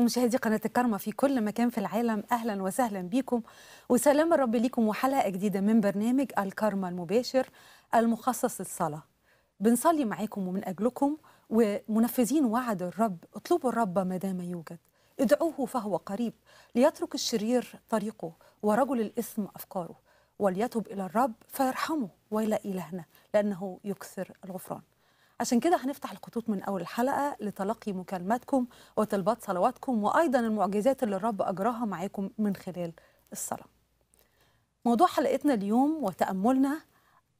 مشاهدي قناة الكرمة في كل مكان في العالم. أهلا وسهلا بكم. وسلام الرب لكم وحلقة جديدة من برنامج الكرمة المباشر المخصص للصلاة. بنصلي معاكم ومن أجلكم ومنفذين وعد الرب اطلبوا الرب ما دام يوجد. ادعوه فهو قريب. ليترك الشرير طريقه ورجل الإثم أفكاره وليتب إلى الرب فيرحمه وإلى إلهنا لأنه يكثر الغفران. عشان كده هنفتح الخطوط من أول الحلقة لتلقي مكالماتكم وطلبات صلواتكم وأيضا المعجزات اللي الرب أجراها معاكم من خلال الصلاة. موضوع حلقتنا اليوم وتأملنا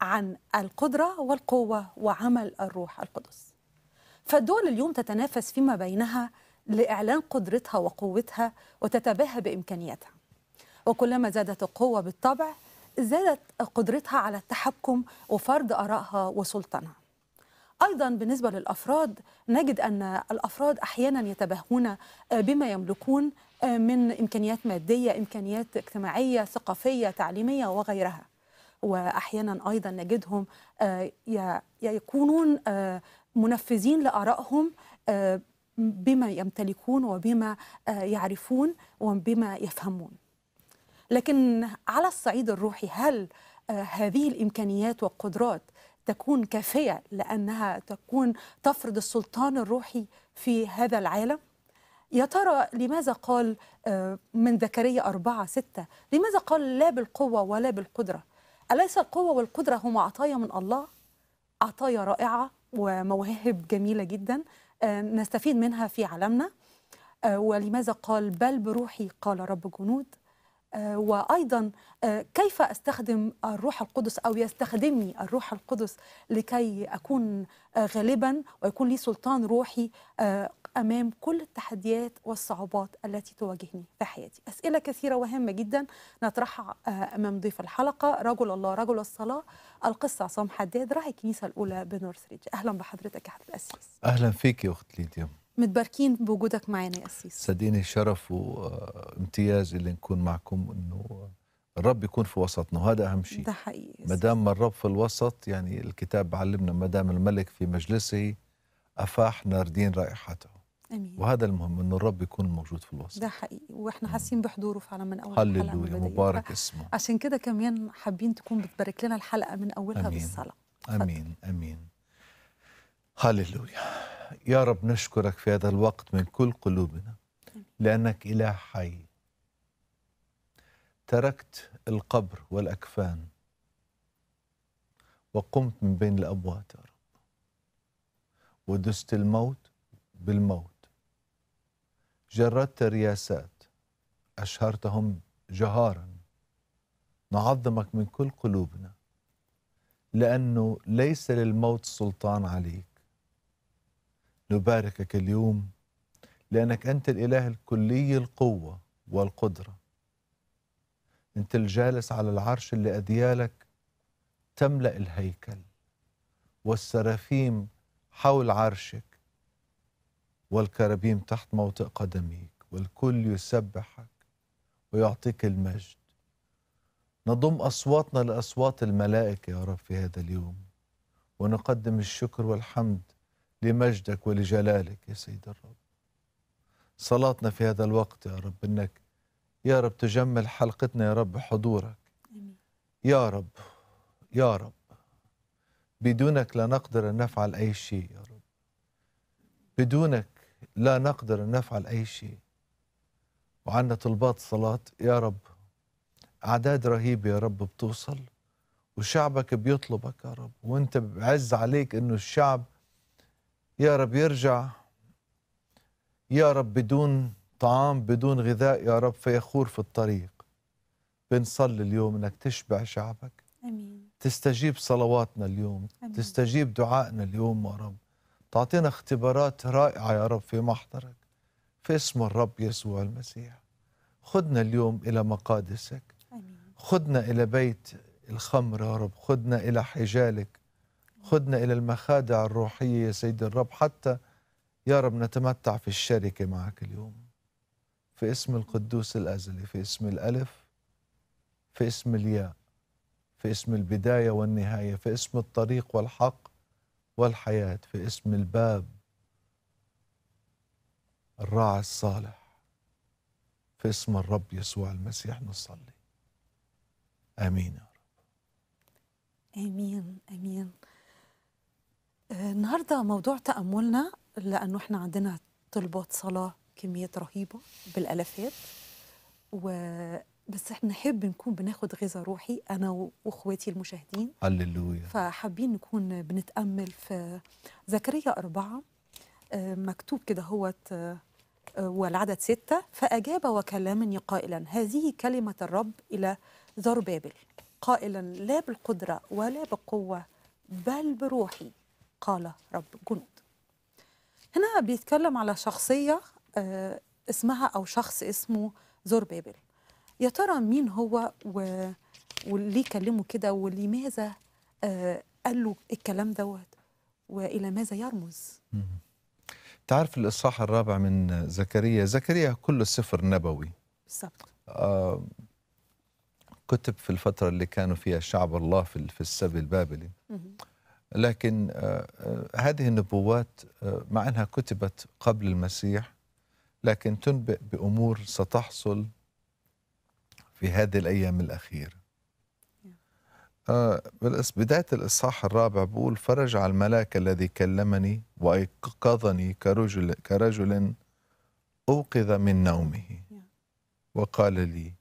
عن القدرة والقوة وعمل الروح القدس. فالدول اليوم تتنافس فيما بينها لإعلان قدرتها وقوتها وتتباهى بإمكانياتها. وكلما زادت القوة بالطبع زادت قدرتها على التحكم وفرض آرائها وسلطانها. أيضا بالنسبة للأفراد نجد أن الأفراد أحيانا يتباهون بما يملكون من إمكانيات مادية إمكانيات اجتماعية ثقافية تعليمية وغيرها. واحيانا أيضا نجدهم ي- يكونون منفذين لآرائهم بما يمتلكون وبما يعرفون وبما يفهمون. لكن على الصعيد الروحي هل هذه الإمكانيات والقدرات تكون كافية لأنها تكون تفرض السلطان الروحي في هذا العالم؟ يا ترى لماذا قال آه، من زكريا أربعة ستة لماذا قال لا بالقوة ولا بالقدرة؟ أليس القوة والقدرة هما عطايا من الله؟ عطايا رائعة ومواهب جميلة جدا آه، نستفيد منها في عالمنا. آه، ولماذا قال بل بروحي؟ قال رب جنود آه، وأيضا آه، كيف أستخدم الروح القدس أو يستخدمني الروح القدس لكي أكون آه، غالبا ويكون لي سلطان روحي آه، أمام كل التحديات والصعوبات التي تواجهني في حياتي. أسئلة كثيرة وهامة جدا نطرحها أمام ضيف الحلقة رجل الله رجل الصلاة القصة عصام حداد راعي الكنيسة الأولى بنورثريدج. أهلا بحضرتك يا حضره الأسيس. أهلا فيك يا أخت ليديا متباركين بوجودك معنا يا أسيس. صدقيني شرف وامتياز اللي نكون معكم إنه الرب يكون في وسطنا وهذا أهم شيء ده حقيقي ما دام الرب في الوسط يعني الكتاب علمنا ما دام الملك في مجلسه أفاح ناردين رائحته آمين. وهذا المهم إنه الرب يكون موجود في الوسط ده حقيقي وإحنا حاسين بحضوره فعلا من أول هللويا. مبارك اسمه عشان كده كمان حابين تكون بتبارك لنا الحلقة من أولها آمين. بالصلاة. آمين آمين هللويا. يا رب نشكرك في هذا الوقت من كل قلوبنا لأنك إله حي. تركت القبر والأكفان وقمت من بين الاموات يا رب. ودست الموت بالموت. جردت الرياسات أشهرتهم جهارا. نعظمك من كل قلوبنا لأنه ليس للموت سلطان عليك. نباركك اليوم لأنك أنت الإله الكلي القوة والقدرة. أنت الجالس على العرش اللي أديالك تملأ الهيكل والسرافيم حول عرشك والكرابيم تحت موطئ قدميك والكل يسبحك ويعطيك المجد. نضم أصواتنا لأصوات الملائكة يا رب في هذا اليوم ونقدم الشكر والحمد لمجدك ولجلالك يا سيد الرب. صلاتنا في هذا الوقت يا رب إنك يا رب تجمل حلقتنا يا رب بحضورك يا رب يا رب بدونك لا نقدر أن نفعل أي شيء يا رب. بدونك لا نقدر أن نفعل أي شيء. وعندنا طلبات صلاة يا رب أعداد رهيبة يا رب بتوصل وشعبك بيطلبك يا رب وأنت بعز عليك إنه الشعب يا رب يرجع. يا رب بدون طعام بدون غذاء يا رب فيخور في الطريق. بنصلي اليوم إنك تشبع شعبك. آمين. تستجيب صلواتنا اليوم. آمين. تستجيب دعائنا اليوم يا رب. تعطينا اختبارات رائعة يا رب في محضرك. في اسم الرب يسوع المسيح. خدنا اليوم إلى مقادسك. آمين. خدنا إلى بيت الخمر يا رب. خدنا إلى حجالك. خدنا إلى المخادع الروحية يا سيد الرب حتى يا رب نتمتع في الشركة معك اليوم. في اسم القدوس الأزلي في اسم الألف في اسم الياء في اسم البداية والنهاية في اسم الطريق والحق والحياة في اسم الباب الراعي الصالح في اسم الرب يسوع المسيح نصلي. آمين يا رب. آمين آه، النهارده موضوع تأملنا لأنه إحنا عندنا طلبات صلاة كميات رهيبة بالألافات. و بس إحنا نحب نكون بناخد غذاء روحي أنا وإخواتي المشاهدين. هللويا. فحابين نكون بنتأمل في زكريا أربعة مكتوب كده هو والعدد ستة. فأجاب وكلمني قائلا هذه كلمة الرب إلى زربابل. قائلا لا بالقدرة ولا بقوة بل بروحي. قال رب جنود. هنا بيتكلم على شخصية آه، اسمها أو شخص اسمه زربابل يا ترى مين هو و... وليه كلمه كده ولماذا آه، قال له الكلام دوت وإلى ماذا يرمز؟ تعرف الإصحاح الرابع من زكريا؟ زكريا كله سفر نبوي. بالظبط. آه كتب في الفترة اللي كانوا فيها شعب الله في في السبي البابلي. لكن آه آه هذه النبوات آه مع أنها كتبت قبل المسيح لكن تنبئ بأمور ستحصل في هذه الأيام الأخيرة. آه بالإس- بداية الإصحاح الرابع بقول فرجع الملاك الذي كلمني وأيقظني كرجل, كرجل أوقظ من نومه. وقال لي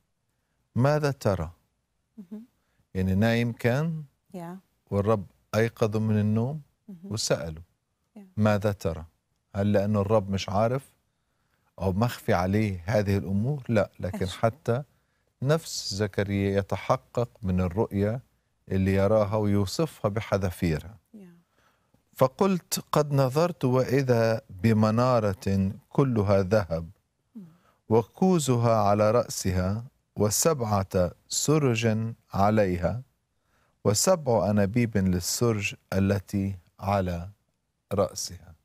ماذا ترى؟ مهم. يعني نايم كان؟ والرب أيقظه من النوم Yeah. ماذا ترى؟ هل لأنه الرب مش عارف أو مخفي عليه هذه الأمور؟ لا لكن. حتى نفس زكريا يتحقق من الرؤية اللي يراها ويوصفها بحذافيرها. فقلت قد نظرت وإذا بمنارة كلها ذهب وكوزها على رأسها وسبعة سرج عليها وسبع أنابيب للسرج التي على رأسها.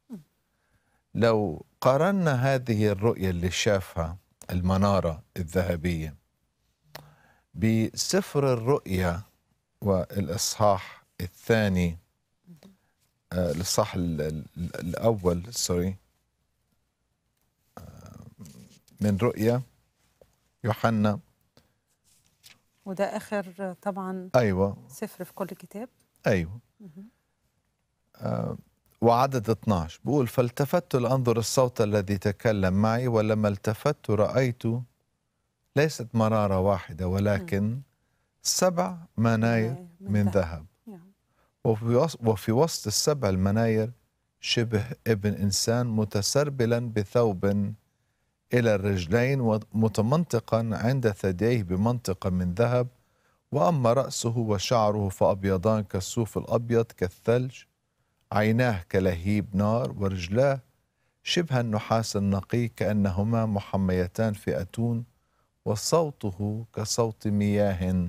لو قارنا هذه الرؤية اللي شافها المنارة الذهبية بسفر الرؤيا والإصحاح الثاني آه، الإصحاح ال- ال- الأول سوري آه، من رؤيا يوحنا وده آه، طبعا أيوة. سفر في كل كتاب. مهم. آه، وعدد 12 بقول فالتفت لأنظر الصوت الذي تكلم معي ولما التفت رأيت ليست مرارة واحدة ولكن سبع مناير من ذهب. وفي وسط, وفي وسط السبع المناير شبه ابن إنسان متسربلا بثوب إلى الرجلين ومتمنطقا عند ثدييه بمنطقة من ذهب وأما رأسه وشعره فأبيضان كالصوف الأبيض كالثلج عيناه كلهيب نار ورجلاه شبه النحاس النقي كأنهما محميتان في أتون وصوته كصوت مياه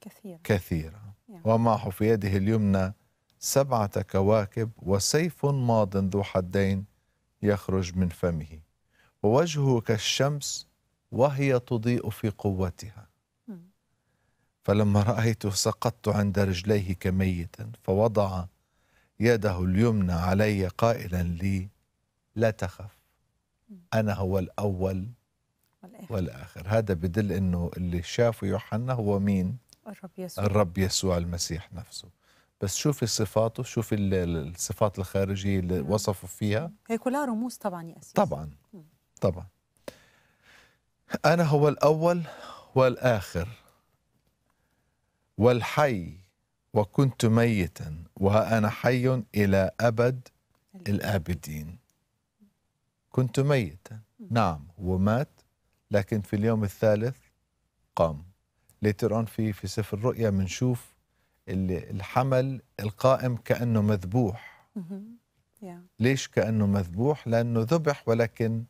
كثير. كثيرة. يعني. ومعه في يده اليمنى سبعة كواكب وسيف ماض ذو حدين يخرج من فمه. ووجهه كالشمس وهي تضيء في قوتها. فلما رأيته سقطت عند رجليه كميت فوضع يده اليمنى علي قائلا لي لا تخف. أنا هو الأول والآخر. والآخر. هذا بدل أنه اللي شافه يوحنا هو مين؟ الرب يسوع. الرب يسوع المسيح نفسه. بس شوفي صفاته شوفي ال- ال- الصفات الخارجية اللي. وصفوا فيها. هي كلها رموز طبعا يا أسيس. طبعا. مم. طبعا. أنا هو الأول والآخر والحي وكنت ميتا وها أنا حي إلى أبد الآبدين. كنت ميتا. نعم هو مات لكن في اليوم الثالث قام. ليتر في في سفر الرؤيا بنشوف الحمل القائم كأنه مذبوح. ليش كأنه مذبوح؟ لأنه ذبح ولكن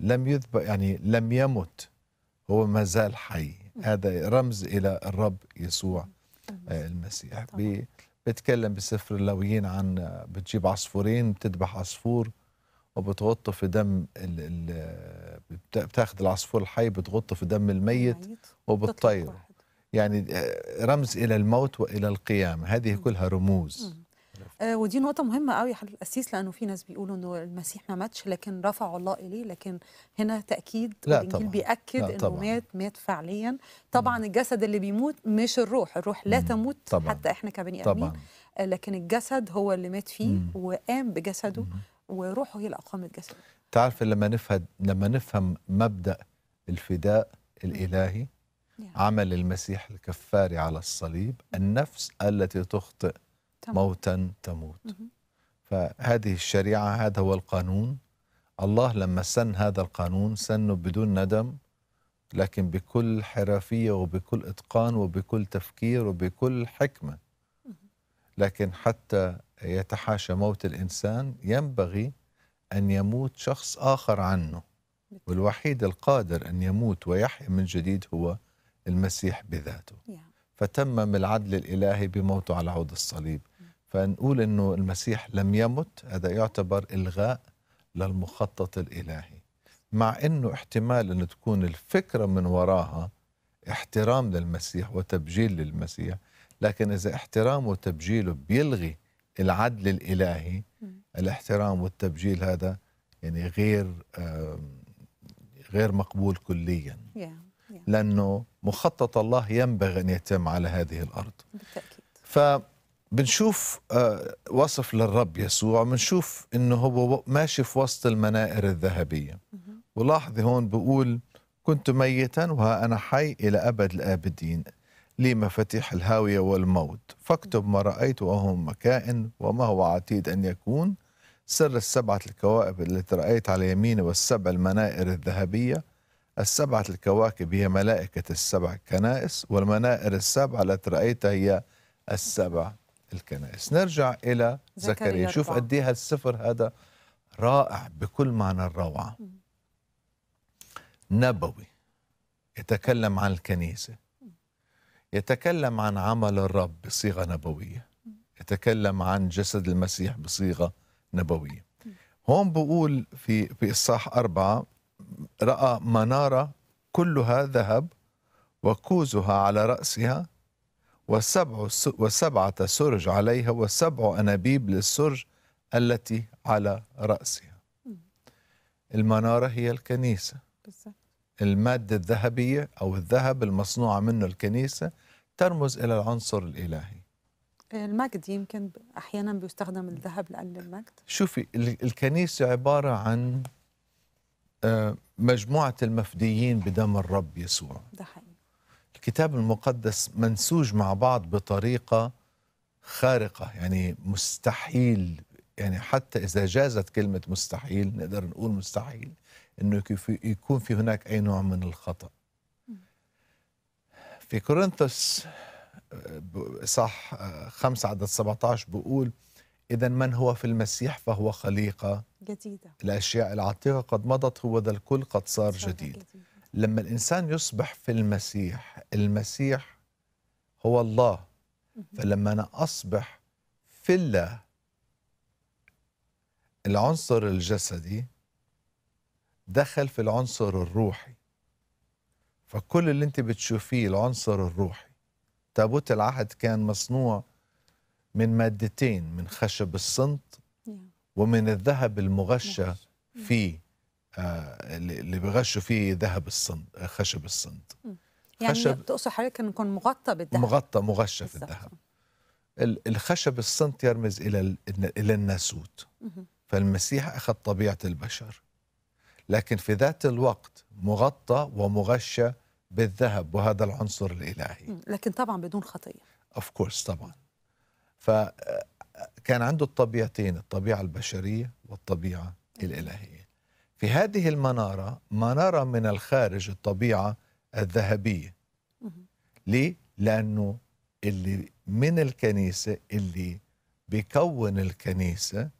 لم يذبح يعني لم يمت. هو ما زال حي. هذا رمز إلى الرب يسوع آه، المسيح. طبعاً. بيتكلم بسفر اللاويين عن آه، بتجيب عصفورين بتذبح عصفور وبتغطه في دم ال ال بت- بتاخذ العصفور الحي بتغطه في دم الميت وبتطيره. يعني آه، رمز إلى الموت وإلى القيامة. هذه كلها رموز. ودي نقطة مهمة قوي حضرة القسيس لأنه في ناس بيقولوا إنه المسيح ما ماتش لكن رفعه الله إليه لكن هنا تأكيد لا والإنجيل طبعاً. بيأكد لا إنه طبعاً. مات مات فعليا طبعا الجسد اللي بيموت مش الروح الروح لا مم. تموت طبعاً. حتى إحنا كبني آدمين آه، لكن الجسد هو اللي مات فيه مم. وقام بجسده مم. وروحه هي اللي أقامت جسده تعرف لما نفهم لما نفهم مبدأ الفداء الإلهي يعني. عمل المسيح الكفاري على الصليب النفس التي تخطئ تمام. موتا تموت. فهذه الشريعة هذا هو القانون. الله لما سن هذا القانون سنه بدون ندم لكن بكل حرفية وبكل إتقان وبكل تفكير وبكل حكمة. لكن حتى يتحاشى موت الإنسان ينبغي أن يموت شخص آخر عنه. والوحيد القادر أن يموت ويحيا من جديد هو المسيح بذاته. يعني. فتمم العدل الإلهي بموته على عود الصليب. فنقول أنه المسيح لم يمت هذا يعتبر إلغاء للمخطط الإلهي مع أنه احتمال أن تكون الفكرة من وراها احترام للمسيح وتبجيل للمسيح لكن إذا احترام وتبجيله بيلغي العدل الإلهي مم. الاحترام والتبجيل هذا يعني غير غير مقبول كليا. لأنه مخطط الله ينبغي أن يتم على هذه الأرض بالتأكيد فبنشوف آه، وصف للرب يسوع بنشوف أنه هو ماشي في وسط المنائر الذهبية. مهم. ولاحظي هون بقول كنت ميتا وها أنا حي إلى أبد الآبدين لي مفاتيح الهاوية والموت. فاكتب ما رأيت وهو مكائن وما هو عتيد أن يكون. سر السبعة الكواكب التي رأيت على يميني والسبع المنائر الذهبية. السبعة الكواكب هي ملائكة السبع كنائس والمنائر السبعة التي رأيتها هي السبع الكنائس. نرجع إلى زكريا. شوف. قد إيه هالسفر هذا رائع بكل معنى الروعة. نبوي يتكلم عن الكنيسة يتكلم عن عمل الرب بصيغة نبوية يتكلم عن جسد المسيح بصيغة نبوية. هون بقول في في إصحاح أربعة رأى منارة كلها ذهب وكوزها على رأسها وسبع وسبعة سرج عليها وسبع أنابيب للسرج التي على رأسها. المنارة هي الكنيسة. المادة الذهبية أو الذهب المصنوعة منه الكنيسة ترمز إلى العنصر الإلهي. المجد يمكن أحيانا بيستخدم الذهب لأجل المجد. شوفي ال- الكنيسة عبارة عن آه، مجموعة المفديين بدم الرب يسوع. ده حقيقي. الكتاب المقدس منسوج مع بعض بطريقة خارقة يعني مستحيل يعني حتى إذا جازت كلمة مستحيل نقدر نقول مستحيل إنه يكون في- هناك أي نوع من الخطأ. في كورنثوس صح خمسة عدد 17 بقول إذا من هو في المسيح فهو خليقة؟ جديدة. الأشياء العتيقة قد مضت هو ذا الكل قد صار صار جديد. لما الإنسان يصبح في المسيح المسيح هو الله. فلما أنا أصبح في الله العنصر الجسدي دخل في العنصر الروحي. فكل اللي أنت بتشوفيه العنصر الروحي. تابوت العهد كان مصنوع من مادتين من خشب الصنط. ومن الذهب المغشى مغش. فيه. اللي اللي بيغشوا فيه ذهب الصنط آه، خشب الصنط يعني خشب- تقصد حضرتك انه يكون مغطى بالذهب. مغطى مغشى. الذهب. ال- الخشب الصنط يرمز إلى ال- إلى الناسوت. فالمسيح أخذ طبيعة البشر. لكن في ذات الوقت مغطى ومغشى بالذهب وهذا العنصر الإلهي. مم. لكن طبعا بدون خطية. اوف كورس طبعا. فكان عنده الطبيعتين الطبيعة البشرية والطبيعة الإلهية. في هذه المنارة منارة من الخارج الطبيعة الذهبية. ليه؟ لأنه اللي من الكنيسة اللي بيكون الكنيسة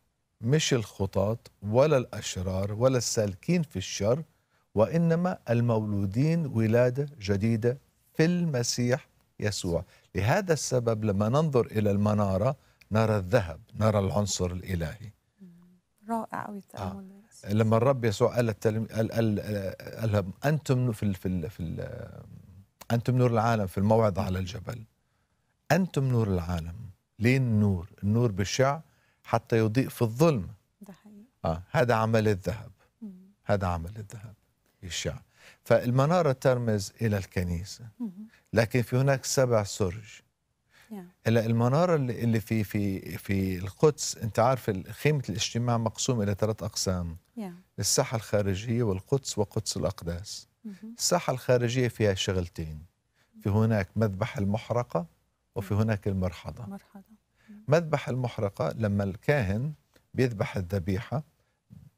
مش الخطاة ولا الأشرار ولا السالكين في الشر وإنما المولودين ولادة جديدة في المسيح يسوع لهذا السبب لما ننظر إلى المنارة نرى الذهب نرى العنصر الإلهي رائع قوي التأمل ده. لما الرب يسوع قال للتلم... قال, قال, أنتم في ال... في ال... في ال... أنتم نور العالم في الموعظه على الجبل أنتم نور العالم ليه النور النور بشع حتى يضيء في الظلم ده حقيقي آه. هذا عمل الذهب مم. هذا عمل الذهب يشع فالمنارة ترمز إلى الكنيسة مهم. لكن في هناك سبع سرج. هلا المنارة اللي اللي في في في القدس أنت عارف خيمة الاجتماع مقسوم إلى ثلاث أقسام. يا. الساحة الخارجية والقدس وقدس الأقداس. مهم. الساحة الخارجية فيها شغلتين. في هناك مذبح المحرقة وفي هناك المرحضة. مرحبا مذبح المحرقة لما الكاهن بيذبح الذبيحة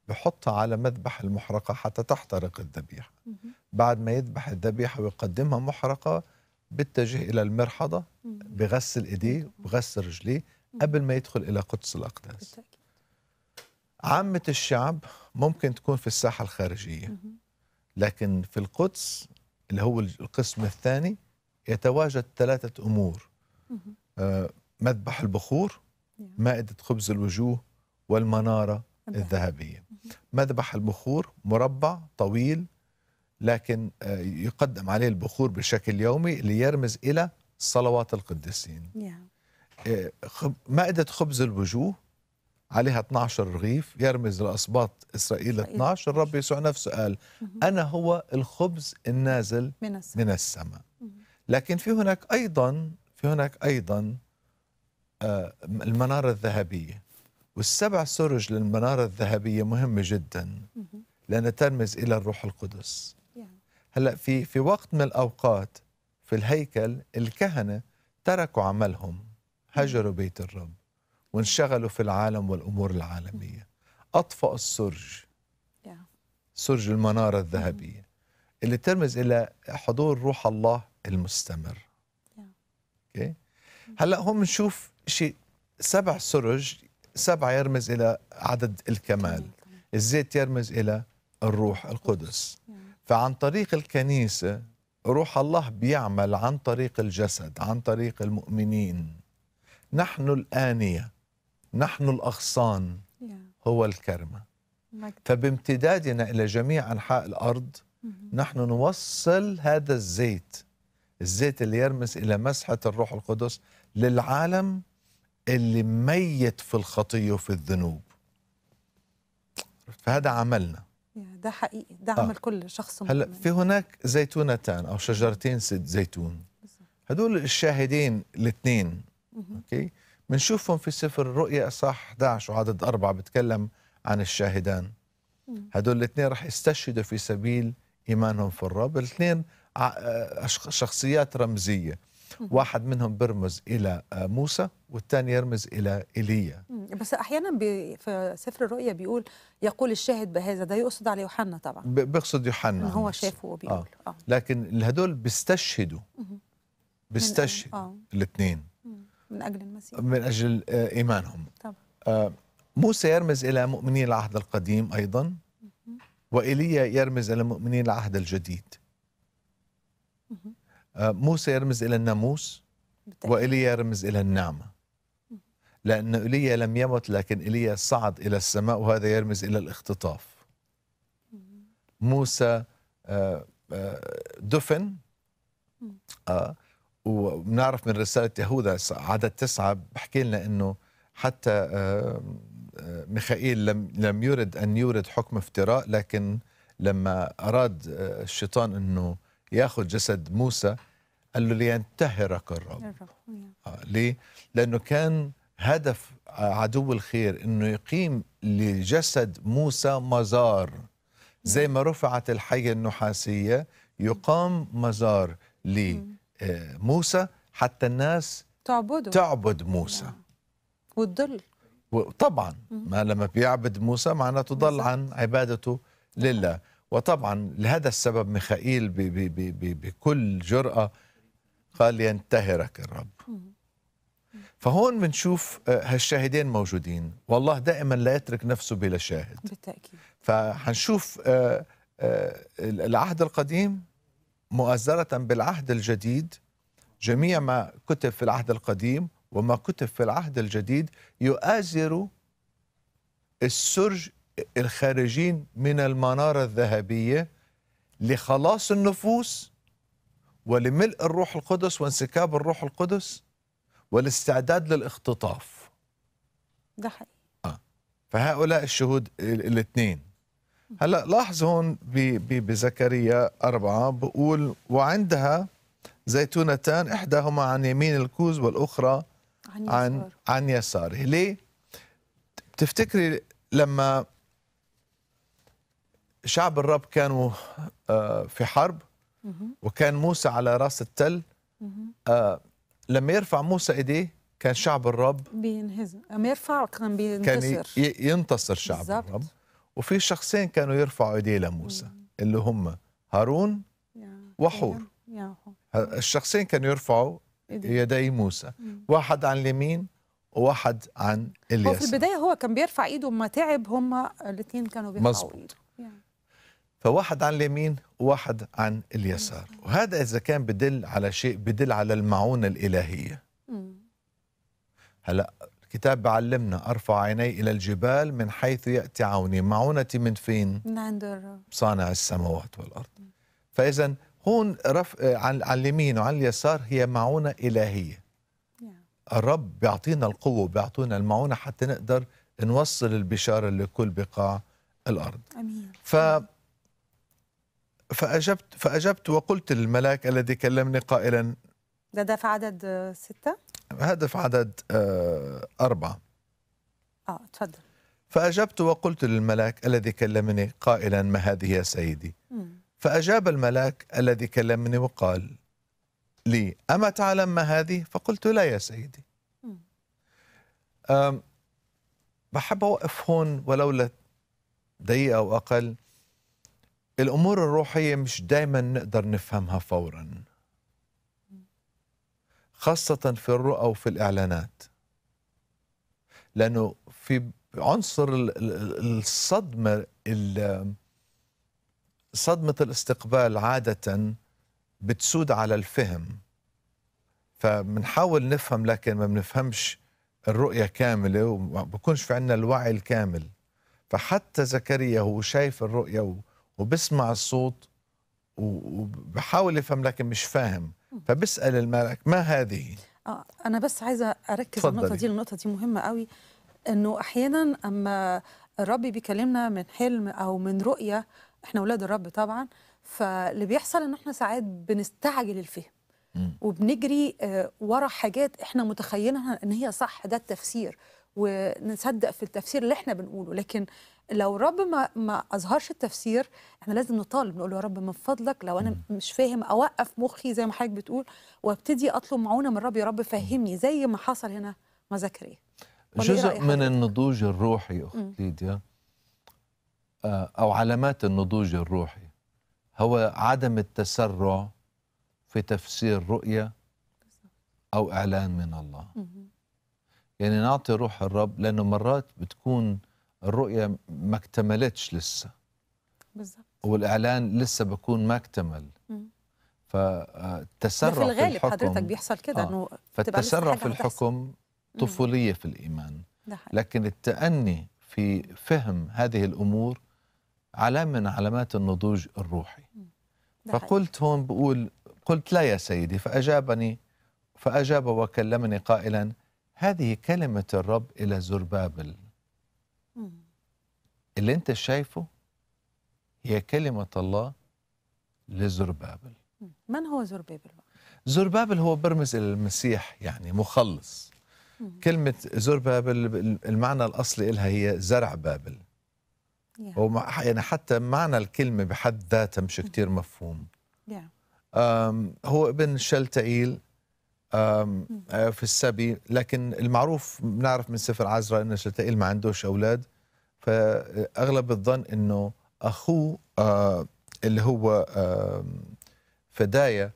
بحطها على مذبح المحرقة حتى تحترق الذبيحة. مهم. بعد ما يذبح الذبيحة ويقدمها محرقة بيتجه إلى المرحضة مم. بغسل إيديه بغسل رجليه قبل ما يدخل إلى قدس الأقداس بالتأكيد عامة الشعب ممكن تكون في الساحة الخارجية مهم. لكن في القدس اللي هو القسم الثاني يتواجد ثلاثة أمور مهم. آه، مذبح البخور يا. مائدة خبز الوجوه والمنارة الذهب. الذهبية مذبح البخور مربع طويل لكن آه، يقدم عليه البخور بشكل يومي ليرمز إلى صلوات القديسين. آه، مائدة خبز الوجوه عليها 12 رغيف يرمز لأسباط إسرائيل 12 الرب يسوع نفسه قال. أنا هو الخبز النازل من السماء من السماء. لكن في هناك أيضا في هناك أيضا آه، المنارة الذهبية والسبع سرج للمنارة الذهبية مهمة جدا. لأنها ترمز إلى الروح القدس. هلا في في وقت من الأوقات في الهيكل الكهنة تركوا عملهم هجروا بيت الرب وانشغلوا في العالم والأمور العالمية. أطفأوا السرج. سرج المنارة الذهبية اللي ترمز إلى حضور روح الله المستمر. يا. okay هلا هون بنشوف شيء سبع سرج سبعة يرمز إلى عدد الكمال. الزيت يرمز إلى الروح القدس. فعن طريق الكنيسة روح الله بيعمل عن طريق الجسد عن طريق المؤمنين نحن الآنية نحن الأغصان. هو الكرمة. فبامتدادنا إلى جميع أنحاء الأرض. نحن نوصل هذا الزيت الزيت اللي يرمز إلى مسحة الروح القدس للعالم اللي ميت في الخطية وفي الذنوب فهذا عملنا. ده حقيقي ده آه. عمل كل شخص هلأ. في هناك زيتونتان أو شجرتين زيت- زيتون. هدول الشاهدين الاثنين. أوكي بنشوفهم في سفر الرؤيا اصحاح 11 وعدد أربعة بتكلم عن الشاهدان. هدول الاثنين رح يستشهدوا في سبيل إيمانهم في الرب الاثنين آه، شخصيات رمزية. واحد منهم بيرمز إلى آه، موسى والثاني يرمز إلى إيليا. مم. بس أحيانا بي في سفر الرؤيا بيقول يقول الشاهد بهذا ده يقصد على يوحنا طبعا. بيقصد يوحنا. هو. شافه وبيقول آه. لكن هدول بيستشهدوا. بيستشهدوا آه. الاثنين. من أجل المسيح. من أجل آه، إيمانهم. طبعا. آه، موسى يرمز إلى مؤمني العهد القديم أيضا وإيليا يرمز إلى مؤمني العهد الجديد. آه، موسى يرمز إلى الناموس. وايليا يرمز إلى النعمة لأن ايليا لم يمت لكن ايليا صعد إلى السماء وهذا يرمز إلى الاختطاف موسى آه، آه، دفن. آه وبنعرف من رسالة يهوذا عدد تسعة بحكي لنا أنه حتى آه، آه، ميخائيل لم لم يرد أن يورد حكم افتراء لكن لما أراد آه، الشيطان أنه ياخذ جسد موسى قال له لينتهرك الرب. آه، ليه؟ لأنه كان هدف عدو الخير أنه يقيم لجسد موسى مزار. زي ما رفعت الحية النحاسية يقام مزار لموسى حتى الناس تعبده. تعبد موسى. نعم. وتضل. وطبعا ما لما بيعبد موسى معناته ضل. عن عبادته لله. وطبعا لهذا السبب ميخائيل ب- ب- ب- ب- بكل جرأة قال ينتهرك الرب. فهون بنشوف آه، هالشاهدين موجودين. والله دائما لا يترك نفسه بلا شاهد. بالتأكيد. فحنشوف آه، آه، العهد القديم مؤزرة بالعهد الجديد. جميع ما كتب في العهد القديم وما كتب في العهد الجديد يؤازر السرج الخارجين من المنارة الذهبية لخلاص النفوس ولملء الروح القدس وانسكاب الروح القدس والاستعداد للاختطاف. ده حقيقي. فهؤلاء الشهود الاثنين. هلا لاحظ هون بزكريا أربعة بقول وعندها زيتونتان إحداهما عن يمين الكوز والأخرى عن عن يسار. عن يساره. ليه؟ بتفتكري لما شعب الرب كانوا آه، في حرب. وكان موسى على راس التل. آه، لما يرفع موسى إيديه كان شعب الرب بينهزم اما يرفع كان كان بينتصر ي- ينتصر شعب بالضبط. الرب وفي شخصين كانوا يرفعوا إيديه لموسى اللي هم هارون وحور. الشخصين كانوا يرفعوا. يدي موسى. واحد عن اليمين وواحد عن هو في اليسار البداية هو كان بيرفع إيده ما تعب هما الاثنين كانوا بيرفعوا. إيده. فواحد عن اليمين وواحد عن اليسار. وهذا إذا كان بدل على شيء بدل على المعونة الإلهية. هلأ الكتاب بعلمنا أرفع عيني إلى الجبال من حيث يأتي عوني. معونتي من فين؟ من عند الرب. صانع السماوات والأرض. فإذا هون رف... عن عن اليمين وعن اليسار هي معونة إلهية. الرب بيعطينا القوة بيعطينا المعونة حتى نقدر نوصل البشارة لكل بقاع الأرض. آمين. ف فأجبت فأجبت وقلت للملاك الذي كلمني قائلا ده ده في عدد آه، ستة؟ هذا في عدد آه، أربعة. آه اتفضل. فأجبت وقلت للملاك الذي كلمني قائلا ما هذه يا سيدي. فأجاب الملاك الذي كلمني وقال لي أما تعلم ما هذه؟ فقلت لا يا سيدي. بحب أوقف هون ولو دقيقة أو أقل. الأمور الروحية مش دايما نقدر نفهمها فورا خاصة في الرؤى وفي الإعلانات. لأنه في عنصر ال- ال- الصدمة ال- صدمة الاستقبال عادة بتسود على الفهم. فبنحاول نفهم لكن ما بنفهمش الرؤية كاملة وما بكونش في عنا الوعي الكامل. فحتى زكريا هو شايف الرؤية و- وبسمع الصوت وبحاول يفهم لكن مش فاهم. فبسأل الملك ما هذه؟ آه أنا بس عايزة أركز على النقطة. دي النقطة دي مهمة قوي. إنه أحيانا أما الرب بيكلمنا من حلم أو من رؤية إحنا أولاد الرب طبعا فاللي بيحصل ان إحنا ساعات بنستعجل الفهم. وبنجري آه، ورا حاجات إحنا متخيلينها إن هي صح ده التفسير. ونصدق في التفسير اللي إحنا بنقوله. لكن لو الرب ما ما أظهرش التفسير إحنا لازم نطالب نقول له يا رب من فضلك لو أنا مش فاهم أوقف مخي زي ما حضرتك بتقول وأبتدي أطلب معونة من الرب يا رب فهمني زي ما حصل هنا مع زكريا ولا إيه جزء من؟ النضوج الروحي مم. ليديا آه، أو علامات النضوج الروحي هو عدم التسرع في تفسير رؤية أو إعلان من الله. يعني نعطي روح الرب لأنه مرات بتكون الرؤية ما اكتملتش لسه بالظبط والإعلان لسه بكون ما اكتمل. فالتسرع ده في الغالب الحكم حضرتك بيحصل كده آه. إنه فالتسرع في. الحكم طفولية في حقيقي. لكن التأني في فهم هذه الأمور علامة من علامات النضوج الروحي. فقلت هون بقول قلت لا يا سيدي فأجابني فأجاب وكلمني قائلا هذه كلمة الرب إلى زربابل. اللي أنت شايفه هي كلمة الله لزربابل. من هو زربابل؟ زربابل هو برمز إلى المسيح يعني مخلص مم. كلمة زربابل المعنى الأصلي إلها هي زرع بابل. ومع يعني حتى معنى الكلمة بحد ذاتها مش كتير مفهوم آم، هو ابن شلتائيل آه، في السبي لكن المعروف بنعرف من سفر عزرا إن شلتائيل ما عندوش أولاد فأغلب الظن إنه اخوه آه، اللي هو آم، فدايا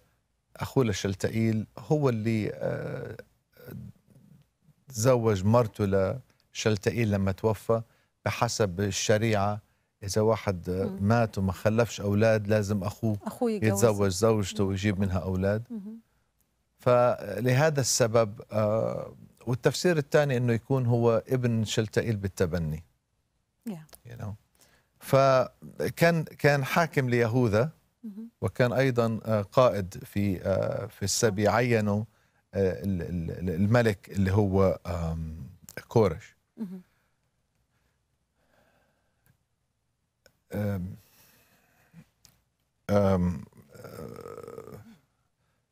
أخوه لشلتائيل هو اللي آه، تزوج مرته لشلتائيل لما توفى بحسب الشريعة. إذا واحد آه، مم. مات وما خلفش أولاد لازم أخوه يتجوز. يتزوج زوجته ويجيب منها أولاد. مهم. فلهذا السبب آه، والتفسير الثاني إنه يكون هو ابن شلتائيل بالتبني. يا you know. فكان كان حاكم ليهوذا مهم. وكان أيضا آه، قائد في آه، في السبي عينوا آه، ال- ال- الملك اللي هو كورش آه،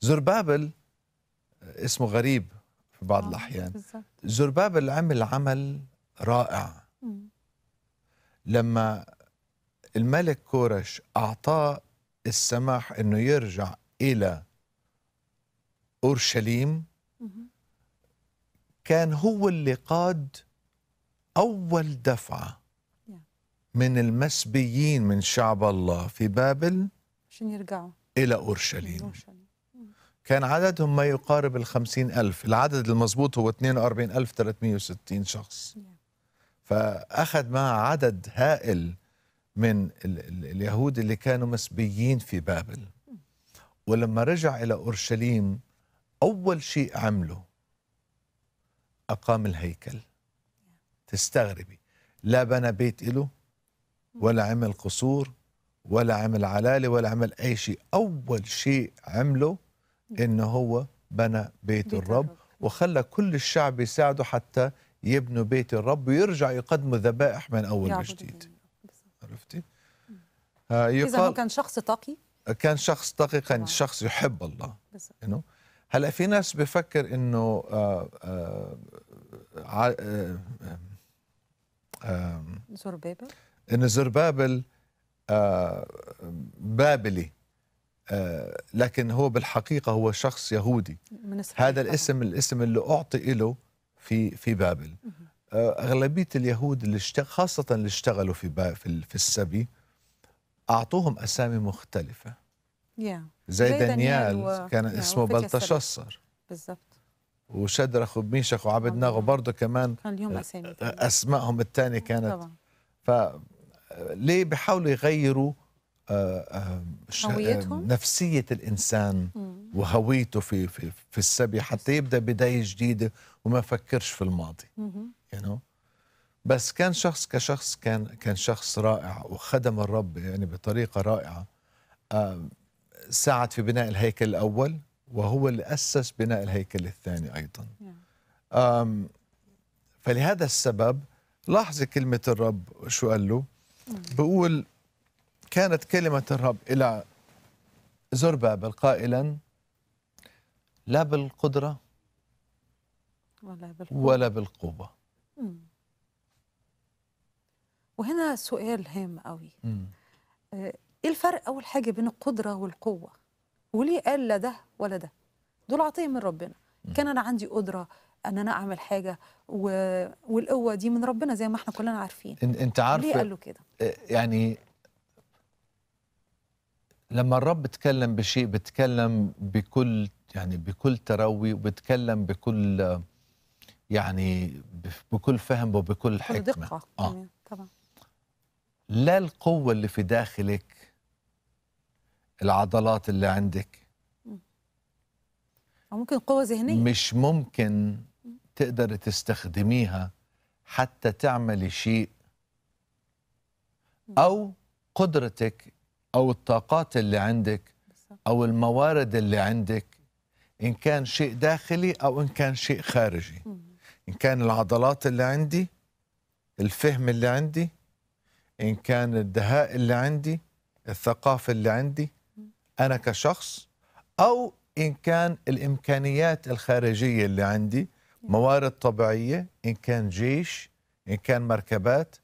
زربابل اسمه غريب في بعض بالظبط. زربابل عمل عمل رائع. لما الملك كورش أعطاه السماح أنه يرجع إلى أورشليم. كان هو اللي قاد أول دفعة. من المسبيين من شعب الله في بابل عشان يرجعوا إلى أورشليم. كان عددهم ما يقارب الخمسين ألف العدد المضبوط هو 42360 شخص. فأخذ معه عدد هائل من ال- ال- اليهود اللي كانوا مسبيين في بابل. ولما رجع إلى أورشليم أول شيء عمله أقام الهيكل. تستغربي لا بنى بيت له ولا عمل قصور ولا عمل علالي ولا عمل أي شيء. أول شيء عمله إنه هو بنى بيت, بيت الرب. وخلى كل الشعب يساعده حتى يبنوا بيت الرب ويرجع يقدموا ذبائح من يعبد وجديد. عرفتي؟ آه إذا هو كان شخص تقي كان شخص تقي كان طبعاً. شخص يحب الله. انه هلأ في ناس بفكر إنه آه آه آه آه زربابل ان زربابل آه بابلي آه لكن هو بالحقيقة هو شخص يهودي هذا. الاسم الاسم اللي أعطي له في في بابل. آه أغلبية اليهود اللي اشتغل خاصة اللي اشتغلوا في في, ال- في السبي أعطوهم أسامي مختلفة. زي, زي دانيال و- كان اسمه بلتشصر بالظبط وشدرخ وميشخ وعبدناغ الله. وبرضه كمان كان أسامي أسمائهم الثانية كانت. طبعا. ف ليه بيحاولوا يغيروا آه، آه، هويتهم؟ آه، نفسية الإنسان. وهويته في في في السبي حتى يبدأ بداية جديدة وما يفكرش في الماضي. you know? بس كان شخص كشخص كان كان شخص رائع وخدم الرب يعني بطريقة رائعة. آه، ساعد في بناء الهيكل الأول وهو اللي أسس بناء الهيكل الثاني أيضا. فلهذا السبب لاحظي كلمة الرب شو قال له؟ بقول كانت كلمة الرب إلى زربابل قائلا لا بالقدرة ولا بالقوة. ولا بالقوة. مم. وهنا سؤال هام قوي. مم. إيه الفرق أول حاجة بين القدرة والقوة؟ وليه قال لا ده ولا ده؟ دول عطية من ربنا. كان أنا عندي قدرة إن أنا أعمل حاجة و... والقوة دي من ربنا زي ما إحنا كلنا عارفين. أنت ليه عارفة قال له كده؟ يعني لما الرب بتكلم بشيء بتكلم بكل يعني بكل تروي وبتكلم بكل يعني بكل فهم وبكل كل حكمة. دقة. آه. طبعا. لا القوة اللي في داخلك العضلات اللي عندك. أو ممكن قوة ذهنية. مش ممكن تقدر تستخدميها حتى تعملي شيء أو قدرتك أو الطاقات اللي عندك. أو الموارد اللي عندك إن كان شيء داخلي أو إن كان شيء خارجي. إن كان العضلات اللي عندي الفهم اللي عندي إن كان الدهاء اللي عندي الثقافه اللي عندي أنا كشخص أو إن كان الإمكانيات الخارجية اللي عندي موارد طبيعية إن كان جيش إن كان مركبات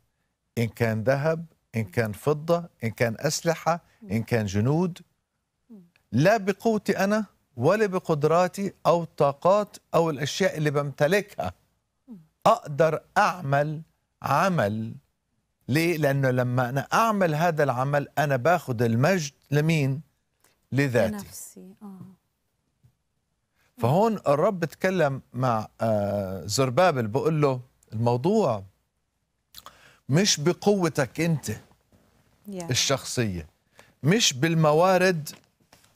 إن كان ذهب إن كان فضة إن كان أسلحة إن كان جنود. لا بقوتي أنا ولا بقدراتي أو طاقات أو الأشياء اللي بمتلكها. أقدر أعمل عمل. ليه؟ لأنه لما أنا أعمل هذا العمل أنا باخذ المجد لمين؟ لذاتي. نفسي آه. فهون الرب تكلم مع آه، زربابل بقول له الموضوع مش بقوتك أنت. الشخصية مش بالموارد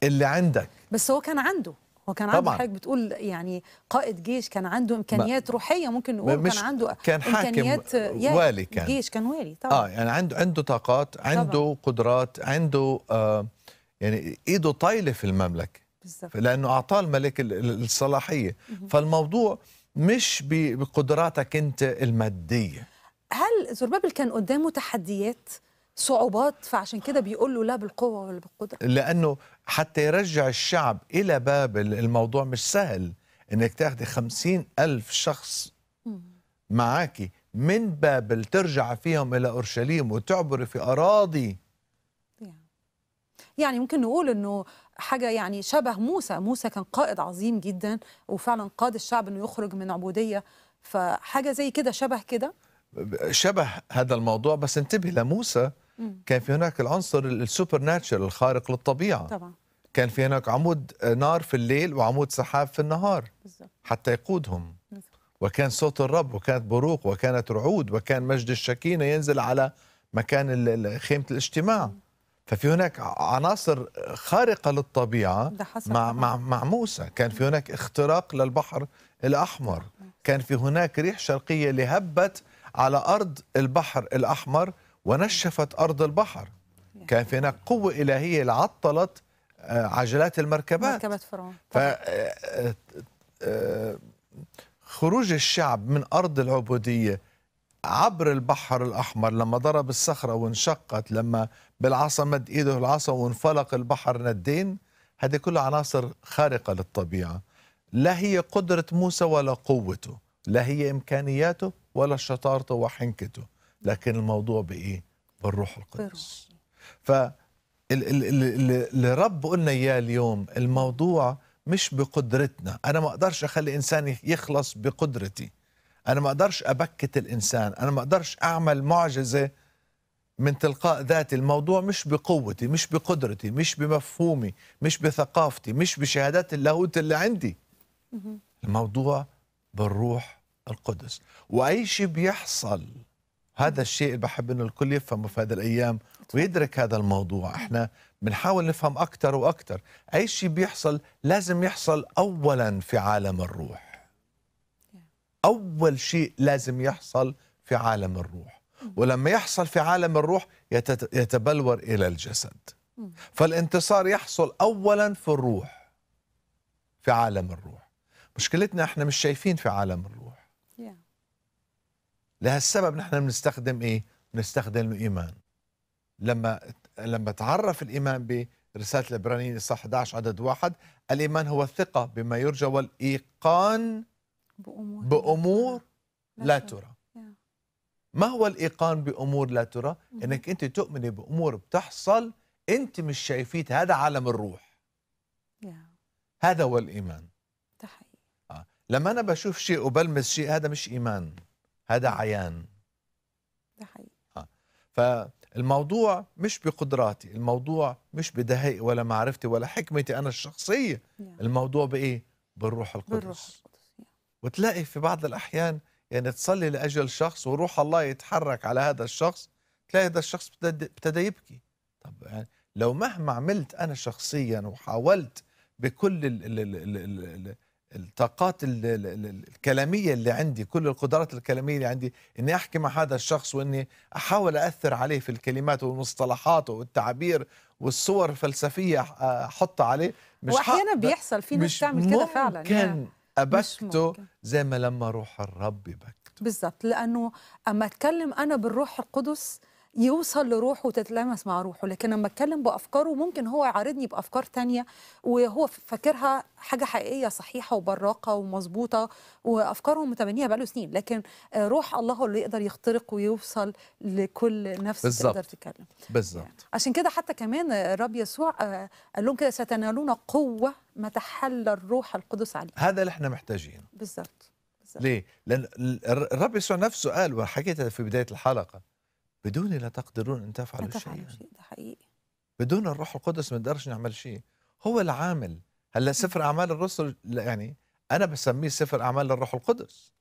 اللي عندك. بس هو كان عنده. هو كان عنده طبعاً. حضرتك بتقول يعني قائد جيش كان عنده إمكانيات روحية ممكن نقول مش- كان عنده كان حاكم إمكانيات يا والي كان. جيش كان والي طبعا. آه يعني عنده عنده طاقات عنده قدرات عنده آه يعني إيده طايلة في المملكة. بالظبط. لأنه أعطاه الملك ال- ال- الصلاحية. فالموضوع مش بقدراتك أنت المادية. هل زربابل كان قدامه تحديات؟ صعوبات فعشان كده بيقول له لا بالقوة ولا بالقدرة. لأنه حتى يرجع الشعب إلى بابل الموضوع مش سهل إنك تاخذي خمسين ألف شخص معك من بابل ترجع فيهم إلى أورشليم وتعبري في أراضي. يعني ممكن نقول إنه حاجة يعني شبه موسى. موسى كان قائد عظيم جدا وفعلا قاد الشعب إنه يخرج من عبودية. فحاجة زي كده شبه كده؟ شبه هذا الموضوع. بس انتبه لموسى كان في هناك العنصر السوبر ناتشرال الخارق للطبيعة. طبعا. كان في هناك عمود نار في الليل وعمود سحاب في النهار بالظبط حتى يقودهم. بالظبط. وكان صوت الرب وكانت بروق وكانت رعود وكان مجد الشكينة ينزل على مكان خيمة الاجتماع. ففي هناك عناصر خارقة للطبيعة ده حصل مع. مع, مع موسى. كان في هناك اختراق للبحر الأحمر. كان في هناك ريح شرقية اللي هبت على أرض البحر الأحمر. ونشفت أرض البحر. كان في هناك قوة إلهية عطلت آه، عجلات المركبات. مركبة فرعون. ف. آه، آه، خروج الشعب من أرض العبودية عبر البحر الأحمر لما ضرب الصخرة وانشقت لما بالعصا مد إيده العصا وانفلق البحر ندين هذه كلها عناصر خارقة للطبيعة. لا هي قدرة موسى ولا قوته لا هي إمكانياته ولا شطارته وحنكته. لكن الموضوع بإيه؟ بالروح القدس. ف ال- ال- ال- اللي رب قلنا إياه اليوم الموضوع مش بقدرتنا. أنا ما أقدرش أخلي إنسان يخلص بقدرتي. أنا ما أقدرش أبكت الإنسان. أنا ما أقدرش أعمل معجزة من تلقاء ذاتي. الموضوع مش بقوتي مش بقدرتي مش بمفهومي مش بثقافتي مش بشهادات اللاهوت اللي عندي. الموضوع بالروح القدس. وأي شيء بيحصل هذا الشيء اللي بحب إنه الكل يفهمه في هذه الأيام ويدرك هذا الموضوع. إحنا بنحاول نفهم أكثر وأكثر أي شيء بيحصل لازم يحصل اولا في عالم الروح. أول شيء لازم يحصل في عالم الروح. ولما يحصل في عالم الروح يتبلور إلى الجسد. فالانتصار يحصل اولا في الروح. في عالم الروح. مشكلتنا إحنا مش شايفين في عالم الروح. لهالسبب نحن بنستخدم إيه؟ بنستخدم الإيمان. لما لما تعرف الإيمان برسالة العبرانيين اصحاح 11 عدد واحد، الإيمان هو الثقة بما يرجى والإيقان بأمور بأمور لا ترى. ما هو الإيقان بأمور لا ترى؟ إنك أنت تؤمني بأمور بتحصل أنت مش شايفيتها، هذا عالم الروح. هذا هو الإيمان. ده حقيقي آه. لما أنا بشوف شيء وبلمس شيء هذا مش إيمان. هذا عيان. ده حقيقي. فالموضوع مش بقدراتي الموضوع مش بدهائي ولا معرفتي ولا حكمتي أنا الشخصية. يا. الموضوع بإيه؟ بالروح القدس. بالروح القدس يا. وتلاقي في بعض الأحيان يعني تصلي لأجل شخص وروح الله يتحرك على هذا الشخص تلاقي هذا الشخص ابتدى يبكي. طب يعني لو مهما عملت أنا شخصيا وحاولت بكل ال ال ال ال الطاقات ال ال ال الكلامية اللي عندي كل القدرات الكلامية اللي عندي إني أحكي مع هذا الشخص وإني أحاول أثر عليه في الكلمات والمصطلحات والتعبير والصور الفلسفية أحطها عليه مش وأحيانا بيحصل في ناس تعمل كده فعلا. ممكن ممكن. زي ما لما روح الرب يبكته بالظبط لأنه أما أتكلم أنا بالروح القدس يوصل لروحه وتتلامس مع روحه لكن لما أتكلم بأفكاره ممكن هو يعارضني بأفكار تانية وهو فاكرها حاجة حقيقية صحيحة وبراقة ومظبوطة وأفكاره متبنيه بقاله سنين لكن روح الله هو اللي يقدر يخترق ويوصل لكل نفس بالظبط. تقدر تتكلم بالضبط عشان كده حتى كمان الرب يسوع آه، قال لهم كده ستنالون قوة ما تحل الروح القدس عليكم هذا اللي إحنا محتاجينه بالظبط بالظبط. ليه؟ لأن ال- الرب يسوع نفسه قال وحكيتها في بداية الحلقة بدوني لا تقدرون أن تفعلوا لا تفعلوا شيئا شيء ده حقيقي بدون الروح القدس ما نقدرش نعمل شيء هو العامل هلا سفر أعمال الرسل يعني أنا بسميه سفر أعمال الروح القدس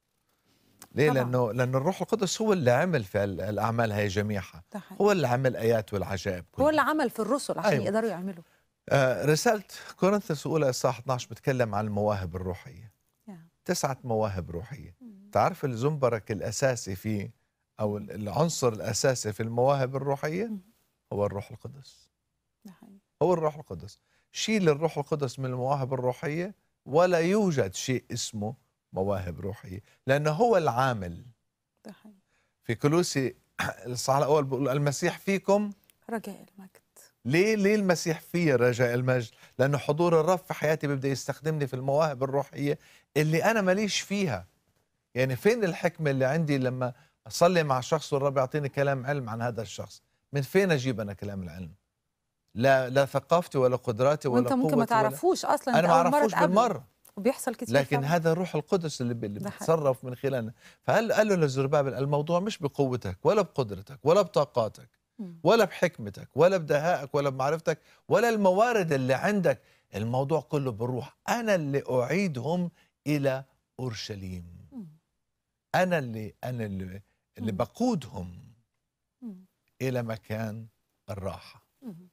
ليه؟ طبعاً. لأنه لأن الروح القدس هو اللي عمل في ال- الأعمال هي جميعها هو اللي عمل آيات والعجائب هو. اللي عمل في الرسل عشان أيوة. يقدروا يعملوا آه، رسالة كورنثوس الأولى إصحاح 12 بتكلم عن المواهب الروحية نعم. تسعة مواهب روحية مم. تعرف الزنبرك الأساسي فيه أو ال- العنصر الأساسي في المواهب الروحية مم. هو الروح القدس. هو الروح القدس. شيل الروح القدس من المواهب الروحية ولا يوجد شيء اسمه مواهب روحية لأنه هو العامل. في كلوسي الإصحاح الأول بيقول المسيح فيكم. رجاء المجد. ليه؟ ليه المسيح فيه رجاء المجد؟ لأنه حضور الرب في حياتي بيبدأ يستخدمني في المواهب الروحية اللي أنا ماليش فيها. يعني فين الحكمة اللي عندي لما أصلي مع شخص والرب يعطيني كلام علم عن هذا الشخص؟ من فين أجيب أنا كلام العلم؟ لا لا ثقافتي ولا قدراتي ولا وأنت ممكن ما قوتي تعرفوش أصلا أنا أنت ما تقابله. بالمرة وبيحصل كتير لكن فعلاً. هذا الروح القدس اللي. بيتصرف من خلالنا فقال قال له لزربابل الموضوع مش بقوتك ولا بقدرتك ولا بطاقاتك. ولا بحكمتك ولا بدهائك ولا بمعرفتك ولا الموارد اللي عندك الموضوع كله بالروح أنا اللي أعيدهم إلى أورشليم مم. أنا اللي أنا اللي, اللي. بقودهم. إلى مكان الراحة مم.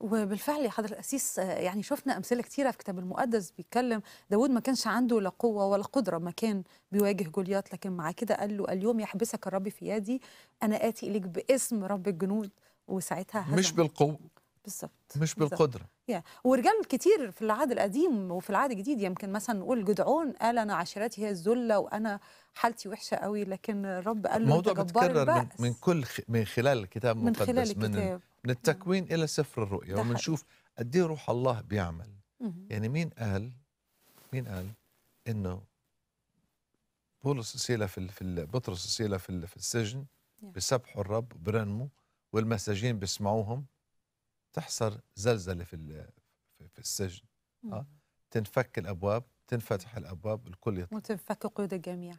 وبالفعل يا حضرة القسيس آه، يعني شفنا أمثلة كتيرة في الكتاب المقدس بيتكلم داود ما كانش عنده لا قوة ولا قدرة ما كان بيواجه جولياط لكن مع كده قال له اليوم يحبسك الرب في يدي أنا آتي إليك باسم رب الجنود وساعتها هزم مش بالقوة بالظبط مش. بالقدرة يا ورجال كتير في العهد القديم وفي العهد الجديد يمكن مثلا نقول جدعون قال أنا عشيرتي هي الذلة وأنا حالتي وحشة قوي لكن الرب قال له الموضوع بتكرر من. من كل خ... من خلال الكتاب من المقدس خلال من, الكتاب من التكوين إلى سفر الرؤيا وبنشوف قد إيه روح الله بيعمل مم. يعني مين قال مين قال إنه بولس السيلة في ال- في ال- بطرس السيلة في ال- في السجن Yeah. بيسبحوا الرب برنموا والمساجين بيسمعوهم تحصل زلزلة في في- في السجن. مم. آه. تنفك الأبواب تنفتح الأبواب الكل يطلع وتنفك قيود الجميع.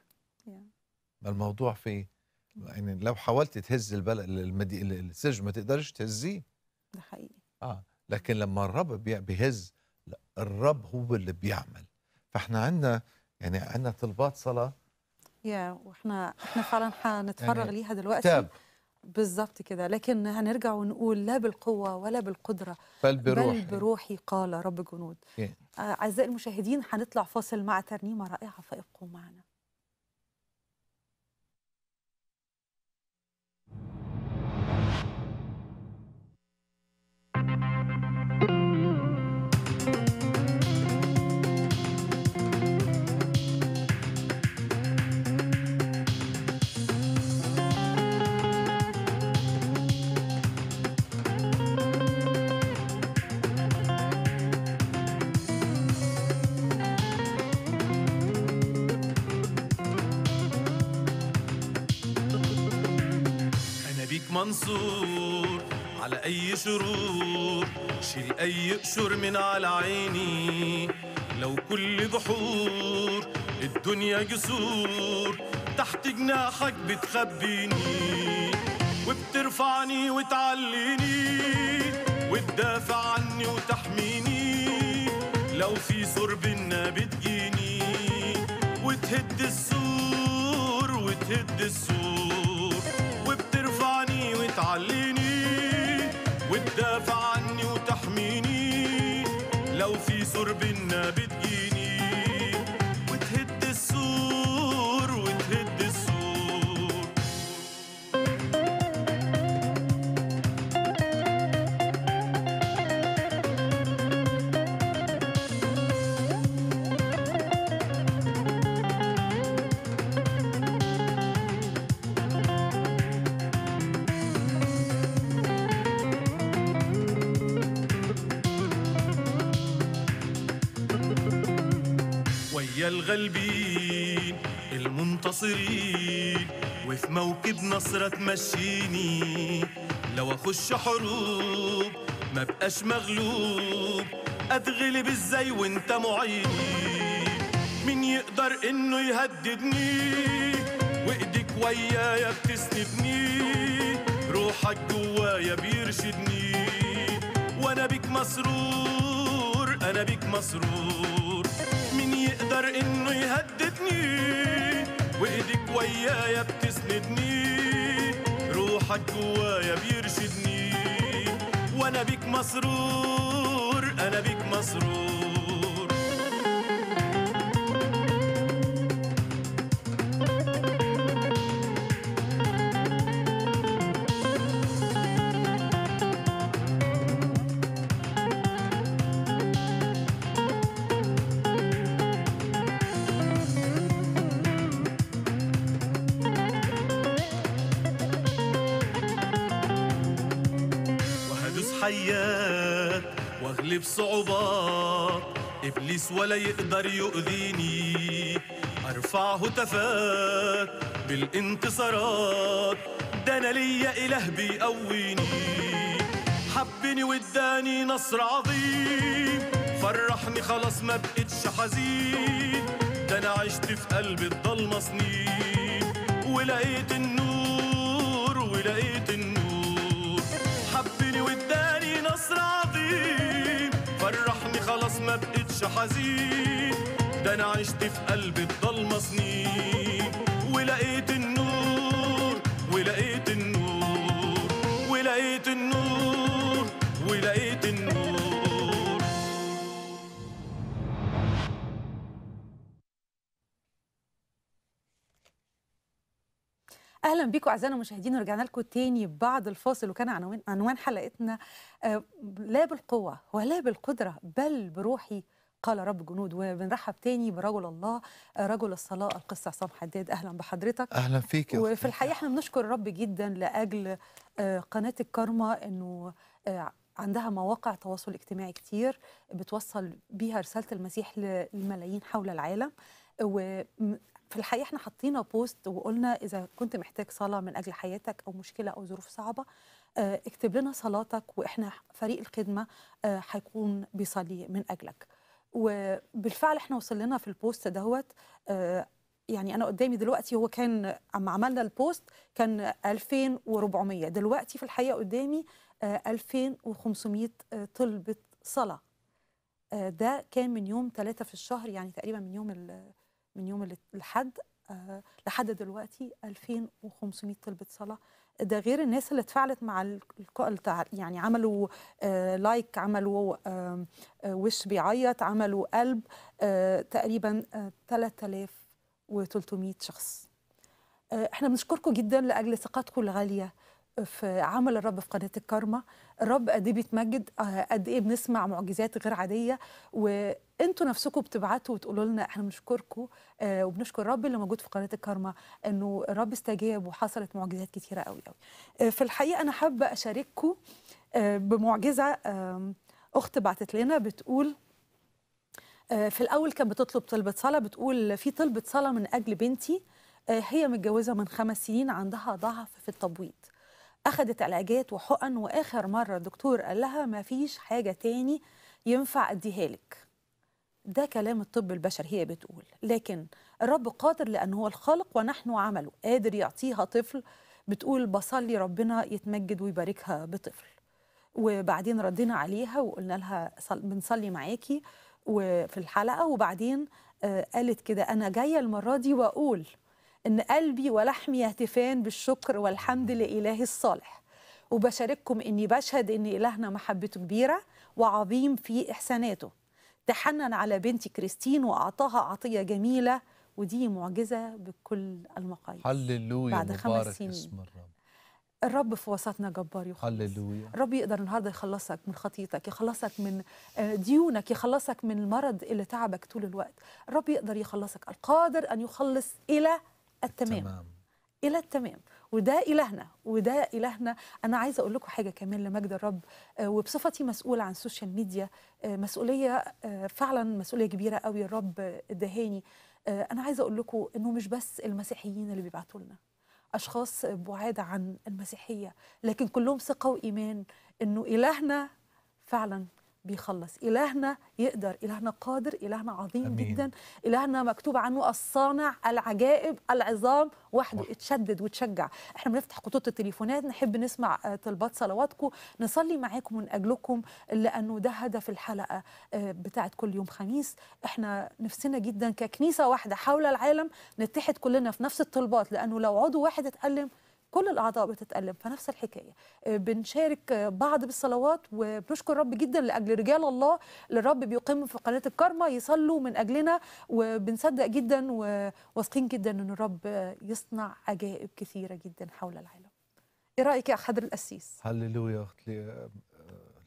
ما الموضوع فيه يعني لو حاولت تهز البلد المدي... السجن ما تقدرش تهزيه. ده حقيقي. آه. لكن لما الرب بي- بيهز لا الرب هو اللي بيعمل. فإحنا عندنا يعني عندنا طلبات صلاة. يا وإحنا إحنا فعلا هنتفرغ يعني ليها دلوقتي. كتاب. بالظبط كده. لكن هنرجع ونقول لا بالقوة ولا بالقدرة بل بل بروحي. قال رب الجنود Yeah. آه، أعزائي المشاهدين هنطلع فاصل مع ترنيمة رائعة فابقوا معنا. منصور على أي شرور شيل أي قشور من على عيني. لو كل بحور الدنيا جسور تحت جناحك بتخبيني. وبترفعني وتعليني وتدافع عني وتحميني. لو في سور بينا بتجيني وتهد السور وتهد السور. وتعليني وتدافع عني وتحميني. لو في سور بينا الغالبين المنتصرين وفي موكب نصرة تمشيني. لو أخش حروب ما بقاش مغلوب أتغلب إزاي وأنت معيني مين يقدر إنه يهددني؟ وإيديك ويايا بتسندني. روحك جوايا بيرشدني. وأنا بيك مسرور أنا بيك مسرور. يقدر إنه يهددني. وايديك ويايا بتسندني. روحك جوايا بيرشدني. وأنا بيك مسرور أنا بيك مسرور. حيات واغلب صعوبات إبليس ولا يقدر يؤذيني. ارفع هتافات بالانتصارات. ده أنا ليا إله بيقويني. حبني واداني نصر عظيم. فرحني خلاص ما بقتش حزين. ده أنا عشت في قلب الضلمة سنين. ولقيت النور ولقيت النور. حبني واداني نصر عظيم. فرحني خلاص ما بقتش حزين. ده أنا عشت في قلب الضلمة سنين. ولقيت النور ولقيت النور ولقيت النور ولقيت النور. أهلا بيكم أعزائنا المشاهدين ورجعنا لكم تاني بعد الفاصل وكان عنوان عنوان حلقتنا آه، لا بالقوة ولا بالقدرة بل بروحي قال رب جنود. وبنرحب تاني برجل الله آه، رجل الصلاة القس عصام حداد. أهلا بحضرتك. أهلا فيك يا وفي. الحقيقة إحنا بنشكر الرب جدا لأجل آه، قناة الكارما إنه عندها مواقع تواصل اجتماعي كتير بتوصل بيها رسالة المسيح للملايين حول العالم. وفي الحقيقة إحنا حطينا post وقلنا إذا كنت محتاج صلاة من أجل حياتك أو مشكلة أو ظروف صعبة آه، اكتب لنا صلاتك وإحنا فريق الخدمة آه، هيكون بيصلي من أجلك. وبالفعل إحنا وصل لنا في ال post دهوت آه، يعني أنا قدامي دلوقتي هو كان أما عملنا ال post كان 2400 دلوقتي في الحقيقة قدامي آه، 2500 آه، طلبة صلاة. ده كان من يوم ثلاثة في الشهر يعني تقريبا من يوم من يوم ال- الحد آه، لحد دلوقتي 2500 طلبة صلاة. ده غير الناس اللي اتفاعلت مع يعني عملوا آه، لايك عملوا آم، آه، وش بيعيط عملوا قلب آه، تقريبا آه، 3300 شخص. آه، إحنا بنشكركم جدا لأجل ثقتكم الغالية. في عمل الرب في قناة الكارما. الرب قد إيه بيتمجد؟ آه، قد إيه بنسمع معجزات غير عادية؟ وأنتوا نفسكم بتبعتوا وتقولوا لنا إحنا بنشكركم آه، وبنشكر الرب اللي موجود في قناة الكارما إنه الرب استجاب وحصلت معجزات كتيرة قوي قوي آه، في الحقيقة أنا حابة أشارككم بمعجزة أخت بعتت لنا بتقول في الأول كانت بتطلب طلبة صلاة بتقول في طلبة صلاة من أجل بنتي هي متجوزة من خمس سنين عندها ضعف في التبويض. أخذت علاجات وحقن وآخر مرة الدكتور قال لها ما فيش حاجة تاني ينفع أديها لك. ده كلام الطب البشري هي بتقول. لكن الرب قادر لأنه هو الخالق ونحن عمله. قادر يعطيها طفل بتقول بصلي ربنا يتمجد ويباركها بطفل. وبعدين ردينا عليها وقلنا لها صل- بنصلي معاكي وفي الحلقة. وبعدين آه، قالت كده أنا جاية المرة دي وأقول إن قلبي ولحمي يهتفان بالشكر والحمد لإله الصالح. وبشارككم إني بشهد إن إلهنا محبته كبيرة وعظيم في إحساناته. تحنن على بنتي كريستين وأعطاها عطية جميلة ودي معجزة بكل المقاييس. هللويا بعد خمس سنين. اسم الرب. الرب في وسطنا جبار يخلص هللويا. الرب يقدر النهارده يخلصك من خطيتك يخلصك من آه، ديونك يخلصك من المرض اللي تعبك طول الوقت. الرب يقدر يخلصك. القادر أن يخلص إلى التمام. تمام. إلى التمام. وده إلهنا. وده إلهنا. أنا عايزة أقول لكم حاجة كمان لمجد الرب آه، وبصفتي مسؤولة عن السوشيال ميديا آه، مسؤولية آه، فعلا مسؤولية كبيرة قوي. الرب ادهاني. آه، أنا عايزة أقول لكم إنه مش بس المسيحيين اللي بيبعتوا لنا. أشخاص بعاد عن المسيحية. لكن كلهم ثقة وإيمان إنه إلهنا فعلا بيخلص. إلهنا يقدر إلهنا قادر إلهنا عظيم أمين. جدا. إلهنا مكتوب عنه الصانع العجائب العظام وحده. اتشدد وتشجع إحنا بنفتح خطوط التليفونات نحب نسمع آه، طلبات صلواتكم. نصلي معاكم من أجلكم لأنه ده هدف الحلقة آه، بتاعت كل يوم خميس. إحنا نفسنا جدا ككنيسة واحدة حول العالم نتحد كلنا في نفس الطلبات لأنه لو عضو واحد اتألم كل الأعضاء بتتألم. فنفس الحكاية. آه، بنشارك آه، بعض بالصلوات وبنشكر الرب جدا لأجل رجال الله اللي الرب بيقيم في قناة الكرمه يصلوا من أجلنا وبنصدق جدا وواثقين جدا إن الرب يصنع عجائب كثيرة جدا حول العالم. إيه رأيك يا حضر القسيس؟ هللويا. أخت آه،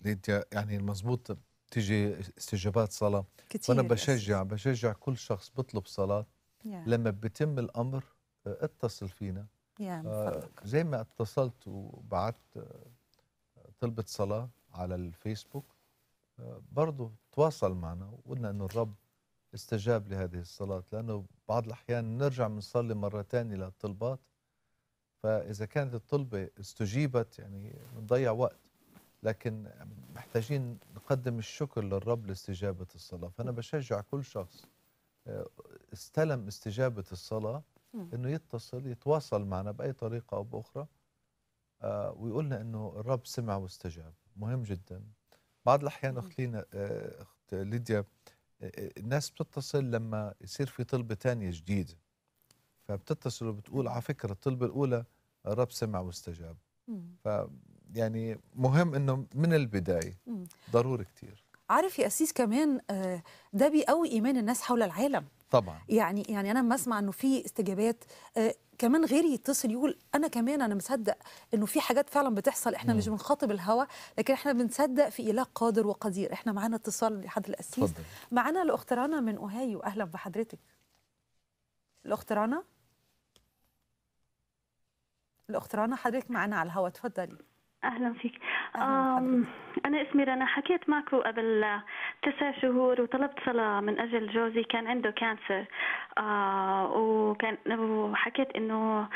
ليديا يعني المزبوط تيجي استجابات صلاة. كتير وأنا. بشجع بشجع كل شخص بيطلب صلاة. يا, لما بيتم الأمر اتصل فينا. آه، فضلك. زي ما اتصلت وبعت آه، طلبة صلاة على الفيسبوك آه، برضو تواصل معنا وقلنا إنه الرب استجاب لهذه الصلاة لأنه بعض الأحيان نرجع بنصلي مرة تانية للطلبات فإذا كانت الطلبة استجيبت يعني بنضيع وقت لكن محتاجين نقدم الشكر للرب لاستجابة الصلاة فأنا بشجع كل شخص آه، استلم استجابة الصلاة. إنه يتصل يتواصل معنا بأي طريقة أو بأخرى آه ويقول لنا إنه الرب سمع واستجاب. مهم جدا. بعض الأحيان. أخت لينا آه، أخت ليديا آه، الناس بتتصل لما يصير في طلبه تانية جديده فبتتصل وبتقول على فكرة الطلبة الأولى الرب سمع واستجاب. ف يعني مهم إنه من البداية. ضروري كتير. عارف يا قسيس كمان آه، ده بيقوي إيمان الناس حول العالم. طبعا. يعني يعني أنا لما أسمع إنه في استجابات آه كمان غيري يتصل يقول أنا كمان أنا مصدق إنه في حاجات فعلا بتحصل إحنا مش مم. بنخاطب الهوى لكن إحنا بنصدق في اله قادر وقدير. إحنا معانا اتصال لحد القسيس تفضل معانا الأخت رنا من أوهايو. أهلا بحضرتك. الأخت رنا الأخت رنا حضرتك معانا على الهوا. اتفضلي. أهلا فيك. أهلاً أنا اسمي رنا. حكيت معكم قبل تسع شهور وطلبت صلاة من أجل جوزي كان عنده كانسر آه وكان وحكيت إنه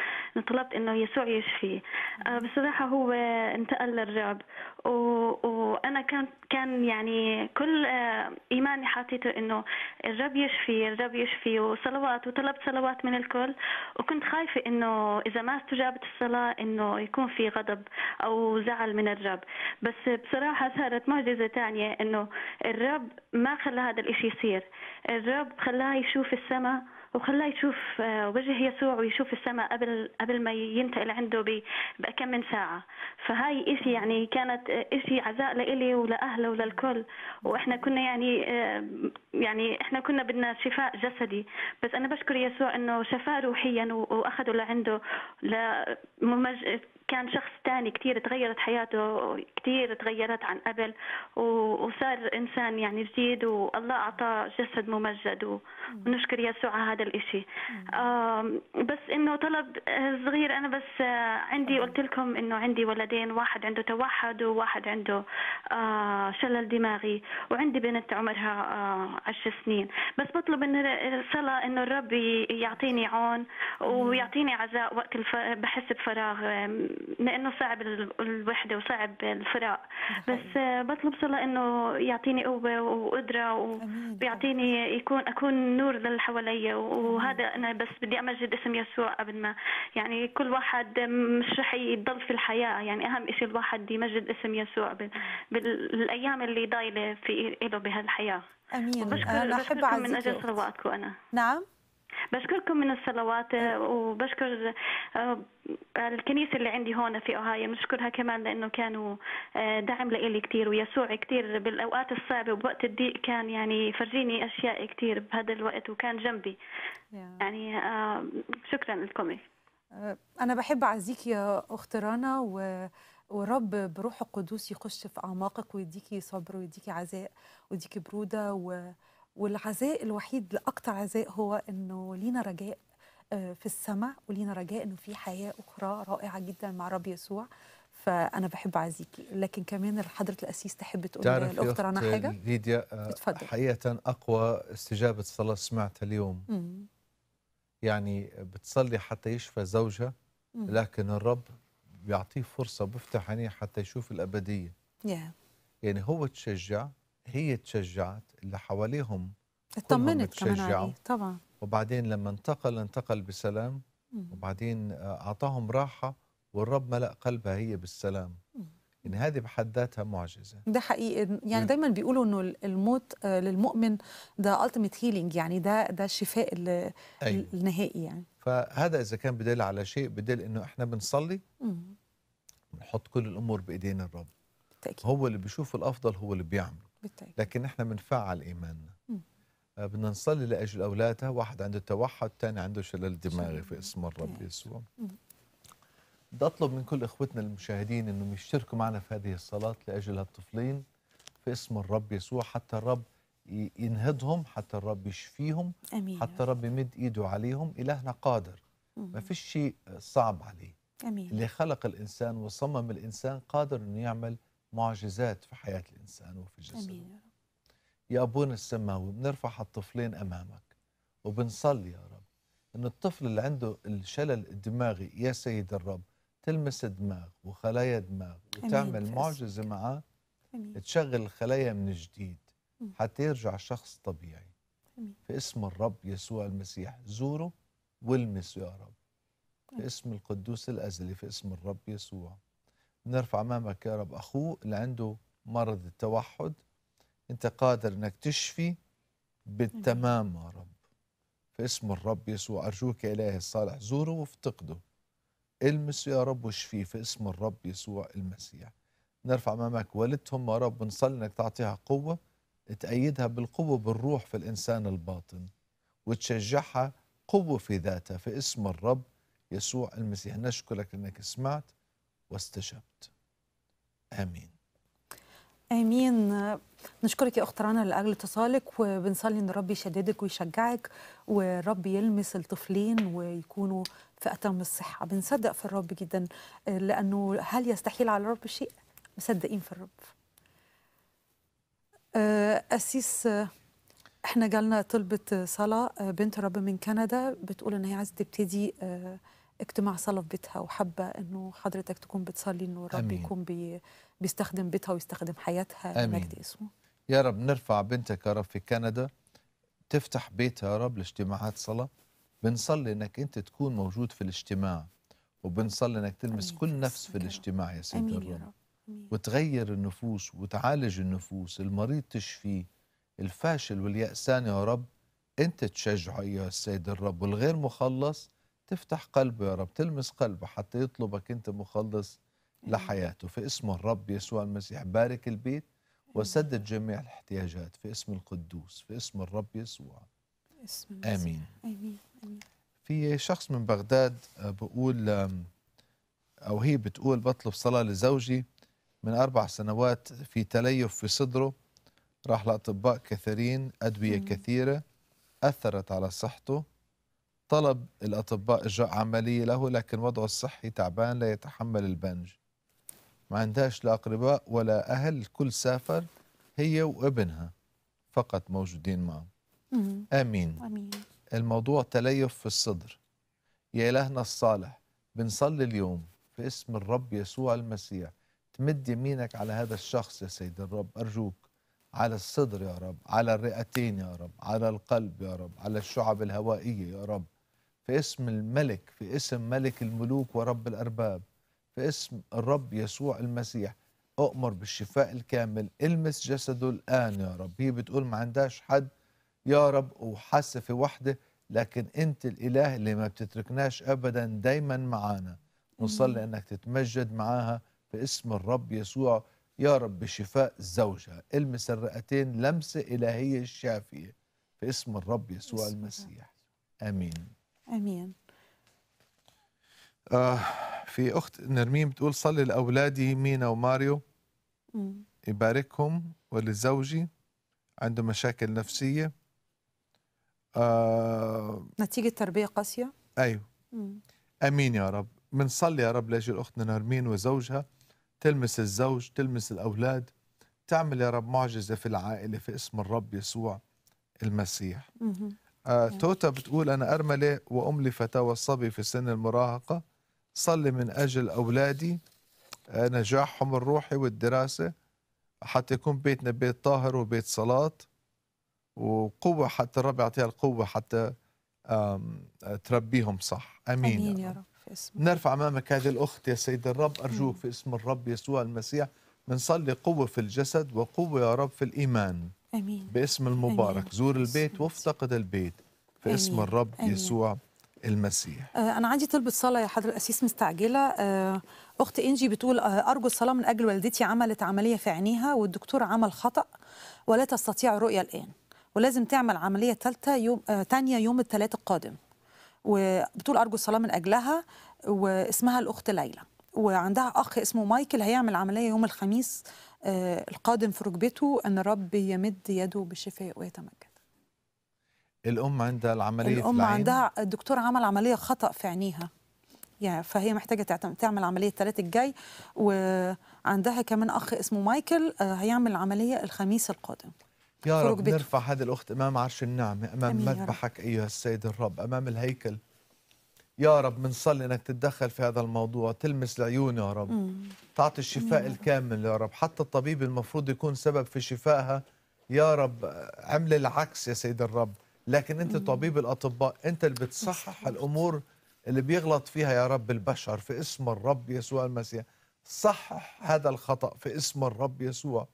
طلبت إنه يسوع يشفيه آه بصراحة هو انتقل للرعب. وأنا كان كان يعني كل آه إيماني حاطيته إنه الرب يشفي الرب يشفي وصلوات وطلبت صلوات من الكل. وكنت خايفة إنه إذا ما استجابت الصلاة إنه يكون في غضب أو زعل من الرب. بس بصراحة صارت معجزة تانية إنه الرب ما خلى هذا الإشي يصير. الرب خلاه يشوف السماء وخلاه يشوف آه، وجه يسوع ويشوف السماء قبل قبل ما ينتقل عنده بكم من ساعة. فهاي إشي يعني كانت آه، إشي عزاء لإلي ولأهله وللكل. وإحنا كنا يعني آه، يعني إحنا كنا بدنا شفاء جسدي. بس أنا بشكر يسوع إنه شفاه روحيا و- وأخده لعنده. كان شخص تاني كتير تغيرت حياته كتير تغيرت عن قبل وصار إنسان يعني جديد والله أعطاه جسد ممجد. ونشكر يسوع على هذا الإشي بس إنه طلب صغير أنا بس آه، عندي قلت لكم إنه عندي ولدين واحد عنده توحد وواحد عنده آه، شلل دماغي وعندي بنت عمرها آه، عشر سنين بس بطلب إن الصلاة إنه الرب يعطيني عون ويعطيني عزاء وقت. بحس بفراغ آم، لأنه صعب ال- الوحدة وصعب الفراق بس بطلب صلاة إنه يعطيني قوة وقدرة و... أمين. بيعطيني يكون أكون نور للي حواليا. وهذا أنا بس بدي أمجد اسم يسوع قبل ما يعني كل واحد مش رح يضل في الحياة. يعني أهم شيء الواحد يمجد اسم يسوع بال- بالأيام اللي ضايلة في له بهالحياة. أمين. بشكر أنا أحب من أجل. صلواتكم أنا. نعم؟ بشكركم من الصلوات وبشكر آه، الكنيسة اللي عندي هون في أوهايو. بشكرها كمان لأنه كانوا آه، دعم لإلي كتير ويسوع كتير بالأوقات الصعبة وبوقت الضيق كان يعني يفرجيني أشياء كتير بهذا الوقت وكان جنبي. يعني آه، شكرا لكم. أنا بحب أعزيك يا أخت رنا و... ورب بروح القدوس يخش في أعماقك ويديكي صبر ويديكي عزاء ويديكي برودة و... والعزاء الوحيد لأكتر عزاء هو إنه لينا رجاء آه، في السماء ولينا رجاء إنه في حياة أخرى رائعة جدا مع رب يسوع فأنا بحب اعزيكي لكن كمان حضره الاسيس تحب تقول للأخت رنا حاجة ليديا آه، اتفضل. حقيقة أقوى استجابة صلاة سمعتها اليوم مم. يعني بتصلي حتى يشفى زوجها مم. لكن الرب بيعطيه فرصة بيفتح عينيه حتى يشوف الأبدية يا يعني هو تشجع هي تشجعت اللي حواليهم اطمنت كمان. عليه طبعا وبعدين لما انتقل انتقل بسلام. وبعدين آه، أعطاهم راحة والرب ملأ قلبها هي بالسلام. يعني هذه بحد ذاتها معجزة ده حقيقي يعني. دايما بيقولوا إنه الموت آه، للمؤمن ده ultimate healing يعني ده ده الشفاء ال- أيوة. النهائي يعني فهذا إذا كان بدل على شيء بدل إنه إحنا بنصلي. بنحط كل الأمور بإيدين الرب بالتأكيد هو اللي بيشوف الأفضل هو اللي بيعمله بالتأكيد. لكن إحنا بنفعل إيماننا مم. آه، بدنا نصلي لأجل أولادها واحد عنده توحد الثاني عنده شلل دماغي في اسم الرب يسوع. بدي أطلب من كل إخوتنا المشاهدين أنهم يشتركوا معنا في هذه الصلاة لأجل هالطفلين في اسم الرب يسوع حتى الرب ينهضهم حتى الرب يشفيهم آمين حتى الرب يمد إيده عليهم. إلهنا قادر. ما فيش شيء صعب عليه. آمين. اللي خلق الإنسان وصمم الإنسان قادر أنه يعمل معجزات في حياة الإنسان وفي جسده. امين يا رب. يا أبونا السماوي بنرفع الطفلين أمامك وبنصلي يا رب. إن الطفل اللي عنده الشلل الدماغي يا سيد الرب تلمس الدماغ وخلايا دماغ وتعمل معجزة معاه تشغل الخلايا من جديد. حتى يرجع شخص طبيعي. آمين. في اسم الرب يسوع المسيح زوره والمسه يا رب. في اسم القدوس الأزلي في اسم الرب يسوع. نرفع أمامك يا رب أخوه اللي عنده مرض التوحد. أنت قادر أنك تشفي بالتمام يا رب. في اسم الرب يسوع أرجوك يا إلهي الصالح زوره وافتقده. المسه يا رب واشفيه في اسم الرب يسوع المسيح. نرفع أمامك والدتهم يا رب ونصلي أنك تعطيها قوة تأيدها بالقوة بالروح في الإنسان الباطن وتشجعها قوة في ذاتها في اسم الرب يسوع المسيح. نشكرك أنك سمعت واستجبت. آمين. آمين. نشكرك يا أخت رنا لأجل اتصالك وبنصلي إن الرب يشددك ويشجعك والرب يلمس الطفلين ويكونوا في اتم الصحة. بنصدق في الرب جدا لأنه هل يستحيل على الرب شيء؟ مصدقين في الرب. آه، أسيس آه، إحنا جالنا طلبة صلاة آه، بنت رب من كندا بتقول إن هي عايزة تبتدي اجتماع صلاة في بيتها وحابة إنه حضرتك تكون بتصلي إنه الرب. يكون بي بيستخدم بيتها ويستخدم حياتها. لمجد اسمه. يا رب نرفع بنتك يا رب في كندا. تفتح بيتها يا رب لاجتماعات صلاة. بنصلي إنك أنت تكون موجود في الاجتماع وبنصلي إنك تلمس آمين. كل نفس في يا. الاجتماع يا سيد آمين الرب. يا رب وتغير النفوس وتعالج النفوس. المريض تشفيه الفاشل واليأسان يا رب. أنت تشجعه ايها السيد الرب. والغير مخلص تفتح قلبه يا رب تلمس قلبه حتى يطلبك أنت مخلص لحياته في اسم الرب يسوع المسيح بارك البيت وسدد جميع الاحتياجات في اسم القدوس في اسم الرب يسوع اسم. آمين. آمين آمين في شخص من بغداد آه، بقول أو هي بتقول بطلب صلاة لزوجي من أربع سنوات في تليف في صدره راح لأطباء كثيرين أدوية مم. كثيرة أثرت على صحته طلب الأطباء إجراء عملية له لكن وضعه الصحي تعبان لا يتحمل البنج. ما عندهاش لا أقرباء ولا أهل الكل سافر هي وابنها فقط موجودين معه. آمين. آمين. الموضوع تليف في الصدر. يا إلهنا الصالح بنصلي اليوم في اسم الرب يسوع المسيح. تمد يمينك على هذا الشخص يا سيد الرب. أرجوك على الصدر يا رب على الرئتين يا رب على القلب يا رب على الشعب الهوائية يا رب. في اسم الملك في اسم ملك الملوك ورب الأرباب في اسم الرب يسوع المسيح أؤمر بالشفاء الكامل المس جسده الآن يا رب. هي بتقول ما عندهاش حد يا رب وحاسة في وحدة لكن أنت الإله اللي ما بتتركناش ابدا دايما معانا. نصلي أنك تتمجد معاها في اسم الرب يسوع يا رب بشفاء زوجها. المس الرئتين لمسة إلهية الشافيه في اسم الرب يسوع المسيح. آمين. آمين. آه في أخت نرمين بتقول صلي لأولادي مينا وماريو. مم. يباركهم ولزوجي. عنده مشاكل نفسية. آه نتيجة تربية قاسية؟ أيوه. مم. آمين يا رب. بنصلي يا رب لأجل اختنا نرمين وزوجها. تلمس الزوج تلمس الأولاد. تعمل يا رب معجزة في العائلة في اسم الرب يسوع المسيح. مهم. آه توتا بتقول أنا أرملة وام لفتاه والصبي في سن المراهقة. صلي من أجل أولادي آه نجاحهم الروحي والدراسة. حتى يكون بيتنا بيت طاهر وبيت صلاة. وقوة حتى الرب يعطيها القوة حتى تربيهم صح. أمين, آمين يا رب. في اسم نرفع أمامك هذه الأخت يا سيد الرب. أرجوك في اسم الرب يسوع المسيح. بنصلي قوة في الجسد وقوة يا رب في الإيمان. آمين باسم المبارك آمين. زور البيت. وافتقد البيت في اسم آمين. الرب آمين. يسوع المسيح آه، أنا عندي طلبة صلاة يا حضرة الأسيس مستعجلة آه، أخت إنجي بتقول آه، أرجو الصلاة من أجل والدتي عملت عملية في عينيها والدكتور عمل خطأ ولا تستطيع الرؤية الآن ولازم تعمل عملية ثالثة يوم تانية يوم الثلاث القادم وبتقول أرجو الصلاة من أجلها واسمها الأخت ليلى وعندها أخ اسمه مايكل هيعمل عملية يوم الخميس القادم في ركبته أن الرب يمد يده بالشفاء ويتمجد الأم عندها العملية في الأم العين. عندها الدكتور عمل عملية خطأ في عينيها يعني فهي محتاجة تعتم- تعمل عملية الثلاث الجاي وعندها كمان أخ اسمه مايكل آه، هيعمل عملية الخميس القادم يا في رب. نرفع هذه الأخت أمام عرش النعمة أمام آمين يا رب. مذبحك أيها السيد الرب أمام الهيكل يا رب بنصلي إنك تتدخل في هذا الموضوع تلمس العيون يا رب. مم. تعطي الشفاء الكامل يا رب. حتى الطبيب المفروض يكون سبب في شفائها. يا رب عمل العكس يا سيد الرب. لكن أنت طبيب الأطباء أنت اللي بتصحح الأمور اللي بيغلط فيها يا رب البشر في اسم الرب يسوع المسيح. صحح هذا الخطأ في اسم الرب يسوع.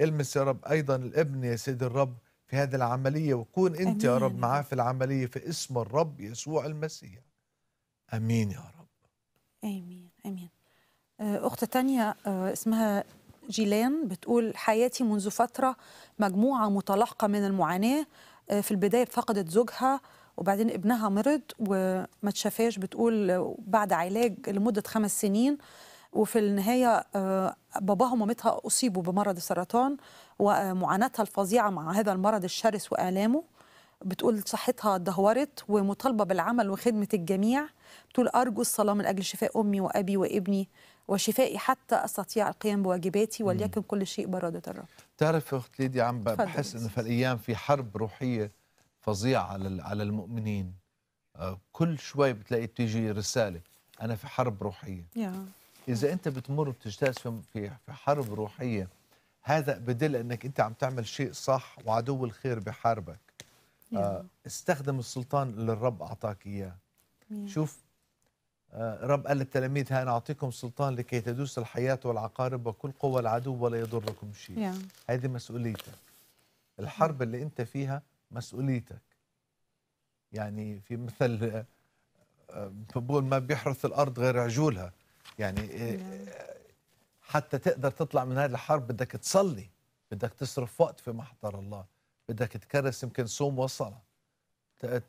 المس يا رب أيضا الابن يا سيد الرب في هذه العملية وكون أنت يا آمين رب يا معاه في العملية في اسم الرب يسوع المسيح. آمين يا رب. آمين آمين. آه، أخت تانية آه، اسمها جيلان بتقول حياتي منذ فترة مجموعة متلاحقة من المعاناة. آه، في البداية فقدت زوجها وبعدين ابنها مرض وما تشافاش بتقول بعد علاج لمدة خمس سنين. وفي النهاية آه، باباها ومامتها أصيبوا بمرض السرطان ومعاناتها الفظيعة مع هذا المرض الشرس وآلامه. بتقول صحتها دهورت ومطالبة بالعمل وخدمة الجميع. بتقول أرجو الصلاة من أجل شفاء أمي وأبي وابني وشفائي حتى أستطيع القيام بواجباتي وليكن كل شيء باراده الرب. تعرف يا أخت ليديا عم بحس أستاذ. في الأيام في حرب روحية فظيعة على على المؤمنين. آه، كل شوي بتلاقي بتيجي رسالة أنا في حرب روحية. يا. إذا أنت بتمر بتجتاز في في حرب روحية هذا بدل إنك أنت عم تعمل شيء صح وعدو الخير بحاربك. آه، استخدم السلطان اللي الرب أعطاك إياه. يا شوف آه، رب قال للتلاميذ ها أنا أعطيكم سلطان لكي تدوس الحياة والعقارب وكل قوى العدو ولا يضركم شيء؟ هذه مسؤوليتك. الحرب اللي أنت فيها مسؤوليتك. يعني في مثل آه، آه، بقول ما بيحرث الأرض غير عجولها. يعني حتى تقدر تطلع من هذه الحرب بدك تصلي بدك تصرف وقت في محضر الله بدك تكرس يمكن صوم وصلاة. ت-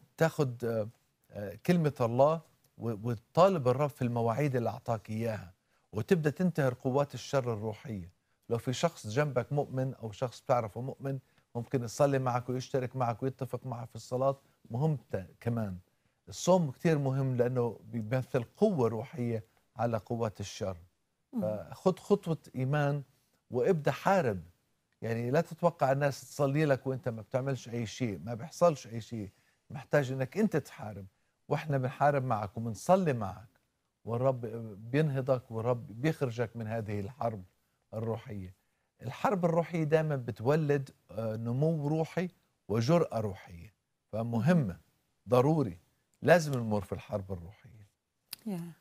كلمة الله وتطالب الرب في المواعيد اللي أعطاك إياها وتبدأ تنتهر قوات الشر الروحية. لو في شخص جنبك مؤمن أو شخص بتعرفه مؤمن ممكن يصلي معك ويشترك معك ويتفق معك في الصلاة. مهم كمان. الصوم كتير مهم لأنه بيمثل قوة روحية على قوات الشر. فخذ خطوة إيمان وابدأ حارب. يعني لا تتوقع الناس تصلي لك وأنت ما بتعملش أي شيء ما بيحصلش أي شيء. محتاج إنك أنت تحارب. وإحنا بنحارب معك وبنصلي معك والرب بينهضك والرب بيخرجك من هذه الحرب الروحية. الحرب الروحية دائما بتولد آه، نمو روحي وجرأة روحية. فمهمه ضروري لازم نمر في الحرب الروحية.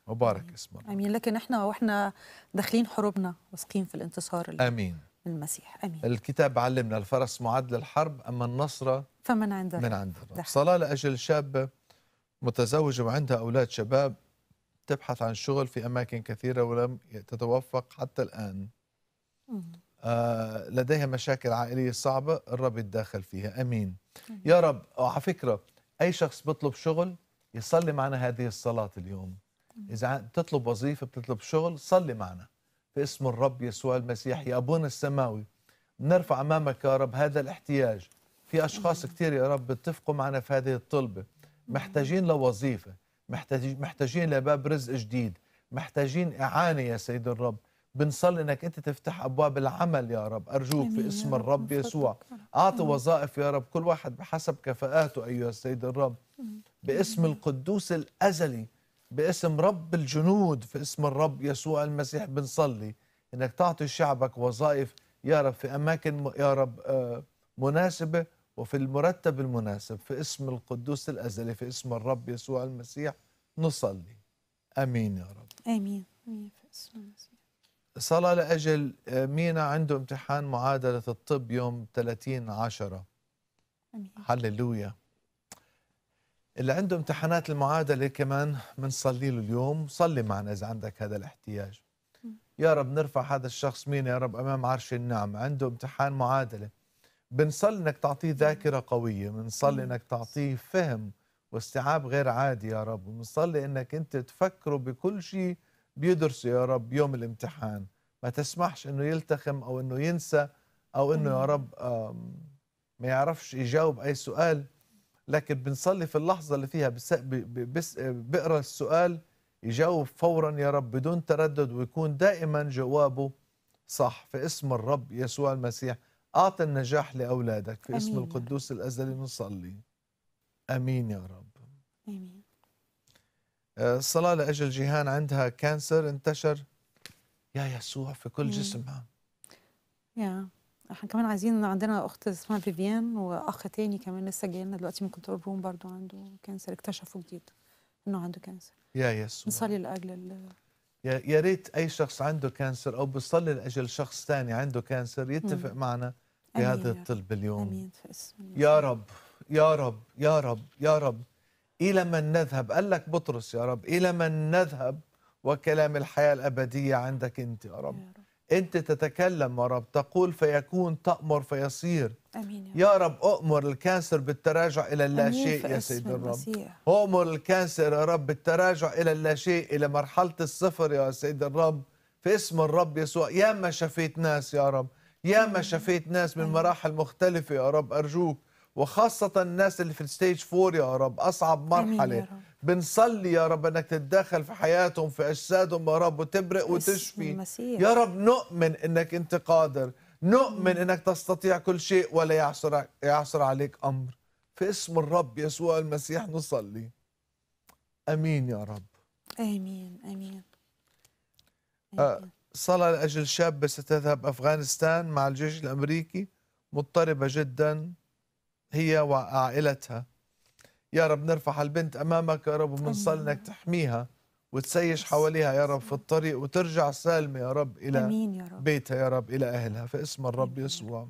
مبارك اسم الله آمين. لكن إحنا وإحنا داخلين حروبنا واثقين في الانتصار آمين. من المسيح. آمين. الكتاب علمنا الفرس معد للحرب أما النصر فمن عند من. عند الرب. ده. صلاة لأجل شابة متزوجة وعندها أولاد شباب تبحث عن شغل في أماكن كثيرة ولم تتوفق حتى الآن. مم. آه لديها مشاكل عائلية صعبة الرب يتداخل فيها. أمين. يا رب على فكرة أي شخص بيطلب شغل يصلي معنا هذه الصلاة اليوم. إذا ع- بتطلب وظيفة بتطلب شغل صلي معنا. في اسم الرب يسوع المسيح يا أبونا السماوي نرفع أمامك يا رب هذا الاحتياج. في أشخاص كثير يا رب بيتفقوا معنا في هذه الطلبة. محتاجين لوظيفة محتاجين محتاجين لباب رزق جديد محتاجين إعانة يا سيد الرب. بنصلي إنك أنت تفتح أبواب العمل يا رب. أرجوك في اسم رب، الرب يسوع. أعطي. وظائف يا رب كل واحد بحسب كفاءاته. ايها السيد الرب. باسم القدوس الأزلي باسم رب الجنود في اسم الرب يسوع المسيح بنصلي. إنك تعطي شعبك وظائف يا رب في أماكن يا رب آه، مناسبة وفي المرتب المناسب في اسم القدوس الأزلي في اسم الرب يسوع المسيح نصلي. آمين يا رب. آمين. آمين. في اسم المسيح. صلاة لأجل آه، مينا عنده امتحان معادلة الطب يوم 30 عشرة. آمين. هللويا. اللي عنده امتحانات المعادلة كمان بنصلي له اليوم. صلي معنا إذا عندك هذا الاحتياج. يا رب نرفع هذا الشخص مينا يا رب أمام عرش النعمة عنده امتحان معادلة. بنصلي إنك تعطيه ذاكرة قوية بنصلي إنك تعطيه فهم واستيعاب غير عادي يا رب وبنصلي إنك أنت تفكره بكل شيء بيدرسه يا رب يوم الامتحان. ما تسمحش إنه يلتخم أو إنه ينسى أو إنه يا رب آم، ما يعرفش يجاوب أي سؤال. لكن بنصلي في اللحظة اللي فيها بقرا السؤال يجاوب فورا يا رب بدون تردد ويكون دائما جوابه صح في اسم الرب يسوع المسيح. أعطي النجاح لأولادك في اسم. القدوس الأزلي نصلي. أمين يا رب. آمين. آه، الصلاة لأجل جيهان عندها cancer انتشر. يا يسوع في كل. جسمها يا إحنا كمان عايزين عندنا أخت اسمها فيفيان وأخ تاني كمان لسه جاي لنا دلوقتي من control room برضو عنده cancer اكتشفوا جديد إنه عنده cancer. يا يسوع. نصلي لأجل يا ريت أي شخص عنده cancer أو بيصلي لأجل شخص ثاني عنده cancer يتفق مم. معنا بهذا. الطلب اليوم أمين في اسم المسيح. يا رب يا رب يا رب يا رب إلى من نذهب قال لك بطرس يا رب إلى من نذهب وكلام الحياة الأبدية عندك أنت يا رب يا رب أنت تتكلم يا رب تقول فيكون تأمر فيصير. آمين يا رب يا رب. أؤمر ال cancer بالتراجع إلى اللاشيء يا سيد الرب. المسيح. أؤمر ال cancer يا رب بالتراجع إلى اللاشيء إلى مرحلة الصفر يا سيد الرب. في اسم الرب يسوع يا ما شفيت ناس يا رب يا ما شفيت ناس من مراحل مختلفة يا رب أرجوك وخاصة الناس اللي في ال stage four يا رب أصعب آمين يا مرحلة. رب. بنصلي يا رب أنك تتدخل في حياتهم في أجسادهم يا رب وتبرئ وتشفي. المسيح. يا رب نؤمن أنك أنت قادر. نؤمن أنك تستطيع كل شيء ولا يعسر, يعسر عليك أمر. في اسم الرب يسوع المسيح نصلي. آمين يا رب. آمين آمين. آه، آمين. صلاة لأجل شابة ستذهب أفغانستان مع الجيش الأمريكي مضطربة جدا. هي وعائلتها. يا رب نرفع البنت أمامك يا رب آمين. أنك تحميها وتسيج حواليها يا رب في الطريق وترجع سالمة يا رب إلى يا رب. بيتها يا رب إلى أهلها. في اسم الرب. يسوع.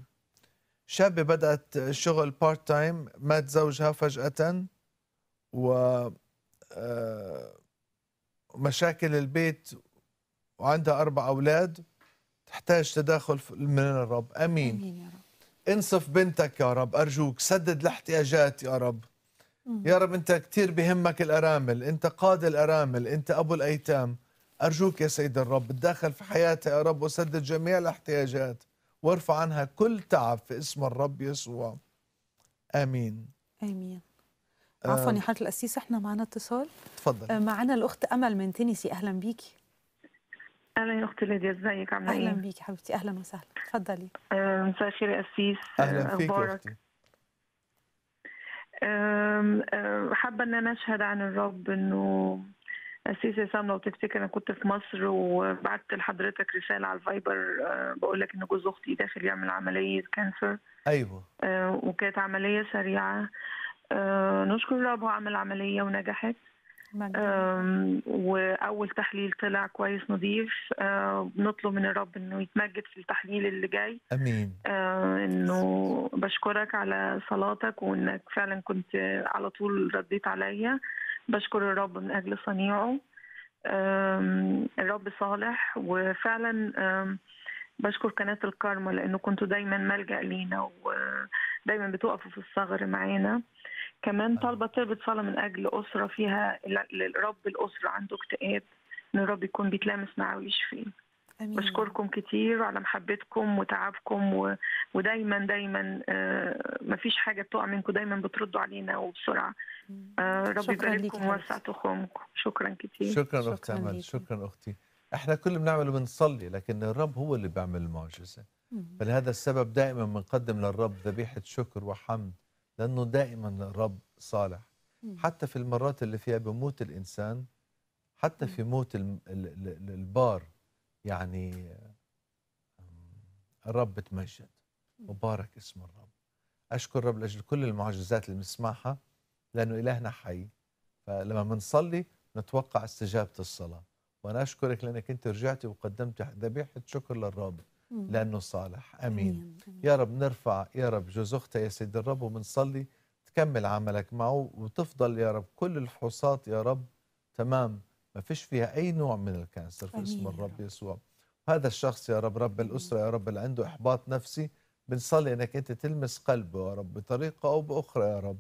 شابة بدأت شغل part time مات زوجها فجأة و آه، مشاكل البيت وعندها أربع أولاد تحتاج تداخل من الرب. أمين. آمين يا رب. انصف بنتك يا رب أرجوك سدد الاحتياجات يا رب. يا رب أنت كثير بهمك الأرامل أنت قاضي الأرامل أنت أبو الأيتام. أرجوك يا سيد الرب تدخل في حياتها يا رب وسدد جميع الاحتياجات وارفع عنها كل تعب في اسم الرب يسوع. آمين. آمين. آه. عفوا يا حضرة القسيس إحنا معانا اتصال. تفضل آه، معانا الأخت أمل من تينيسي أهلا بيكي. أهلا يا أختي ليديا إزيك؟ عاملة أهلا إيه؟ بيكي حبيبتي. أهلا وسهلا. اتفضلي. آه، مساء الخير يا قسيس آه، أهلا فيك يا؟ أختي. آم، آه، حابة إن أنا أشهد عن الرب إنه قسيس عصام لو تفتكر أنا كنت في مصر وبعت لحضرتك رسالة على الفايبر بقول لك إن جوز أختي داخل يعمل عملية كانسر. أيوة. آه، وكانت عملية سريعة. آه، نشكر الرب هو عمل عملية ونجحت. وأول تحليل طلع كويس نظيف. أه، بنطلب من الرب إنه يتمجد في التحليل اللي جاي. أمين. أه، إنه بشكرك على صلاتك وإنك فعلا كنت على طول رديت عليا. بشكر الرب من أجل صنيعه. الرب صالح. وفعلا بشكر قناة الكارما لأنه كنتوا دايما ملجأ لينا ودايما بتقفوا في الثغر معانا. كمان طالبة طلبة صلاة من أجل أسرة فيها ال- الرب الأسرة عنده اكتئاب إن الرب يكون بيتلامس معاه ويشفيه. آمين. بشكركم كتير على محبتكم وتعبكم و... ودايما دايما آه، مفيش حاجة بتقع منكم دايما بتردوا علينا وبسرعة. آه، ربي يبارككم تخومكم. شكرا كتير. شكرا شكراً أختي امل. شكرا أختي. إحنا كل اللي بنعمله بنصلي لكن الرب هو اللي بيعمل المعجزة. فلهذا السبب دائما بنقدم للرب ذبيحة شكر وحمد. لأنه دائما الرب صالح. حتى في المرات اللي فيها بموت الإنسان حتى في موت البار يعني الرب بتمجد. مبارك اسم الرب. أشكر الرب لأجل كل المعجزات اللي بنسمعها لأنه إلهنا حي. فلما بنصلي نتوقع استجابة الصلاة. وأنا أشكرك لأنك أنت رجعتي وقدمت ذبيحة شكر للرب. مم. لأنه صالح. أمين. أمين يا رب نرفع يا رب جوز اختها يا سيد الرب وبنصلي تكمل عملك معه وتفضل يا رب. كل الفحوصات يا رب تمام. ما فيش فيها أي نوع من الكانسر في اسم الرب رب. يسوع. هذا الشخص يا رب رب الأسرة يا رب اللي عنده إحباط نفسي بنصلي إنك أنت تلمس قلبه يا رب بطريقة أو بأخرى يا رب.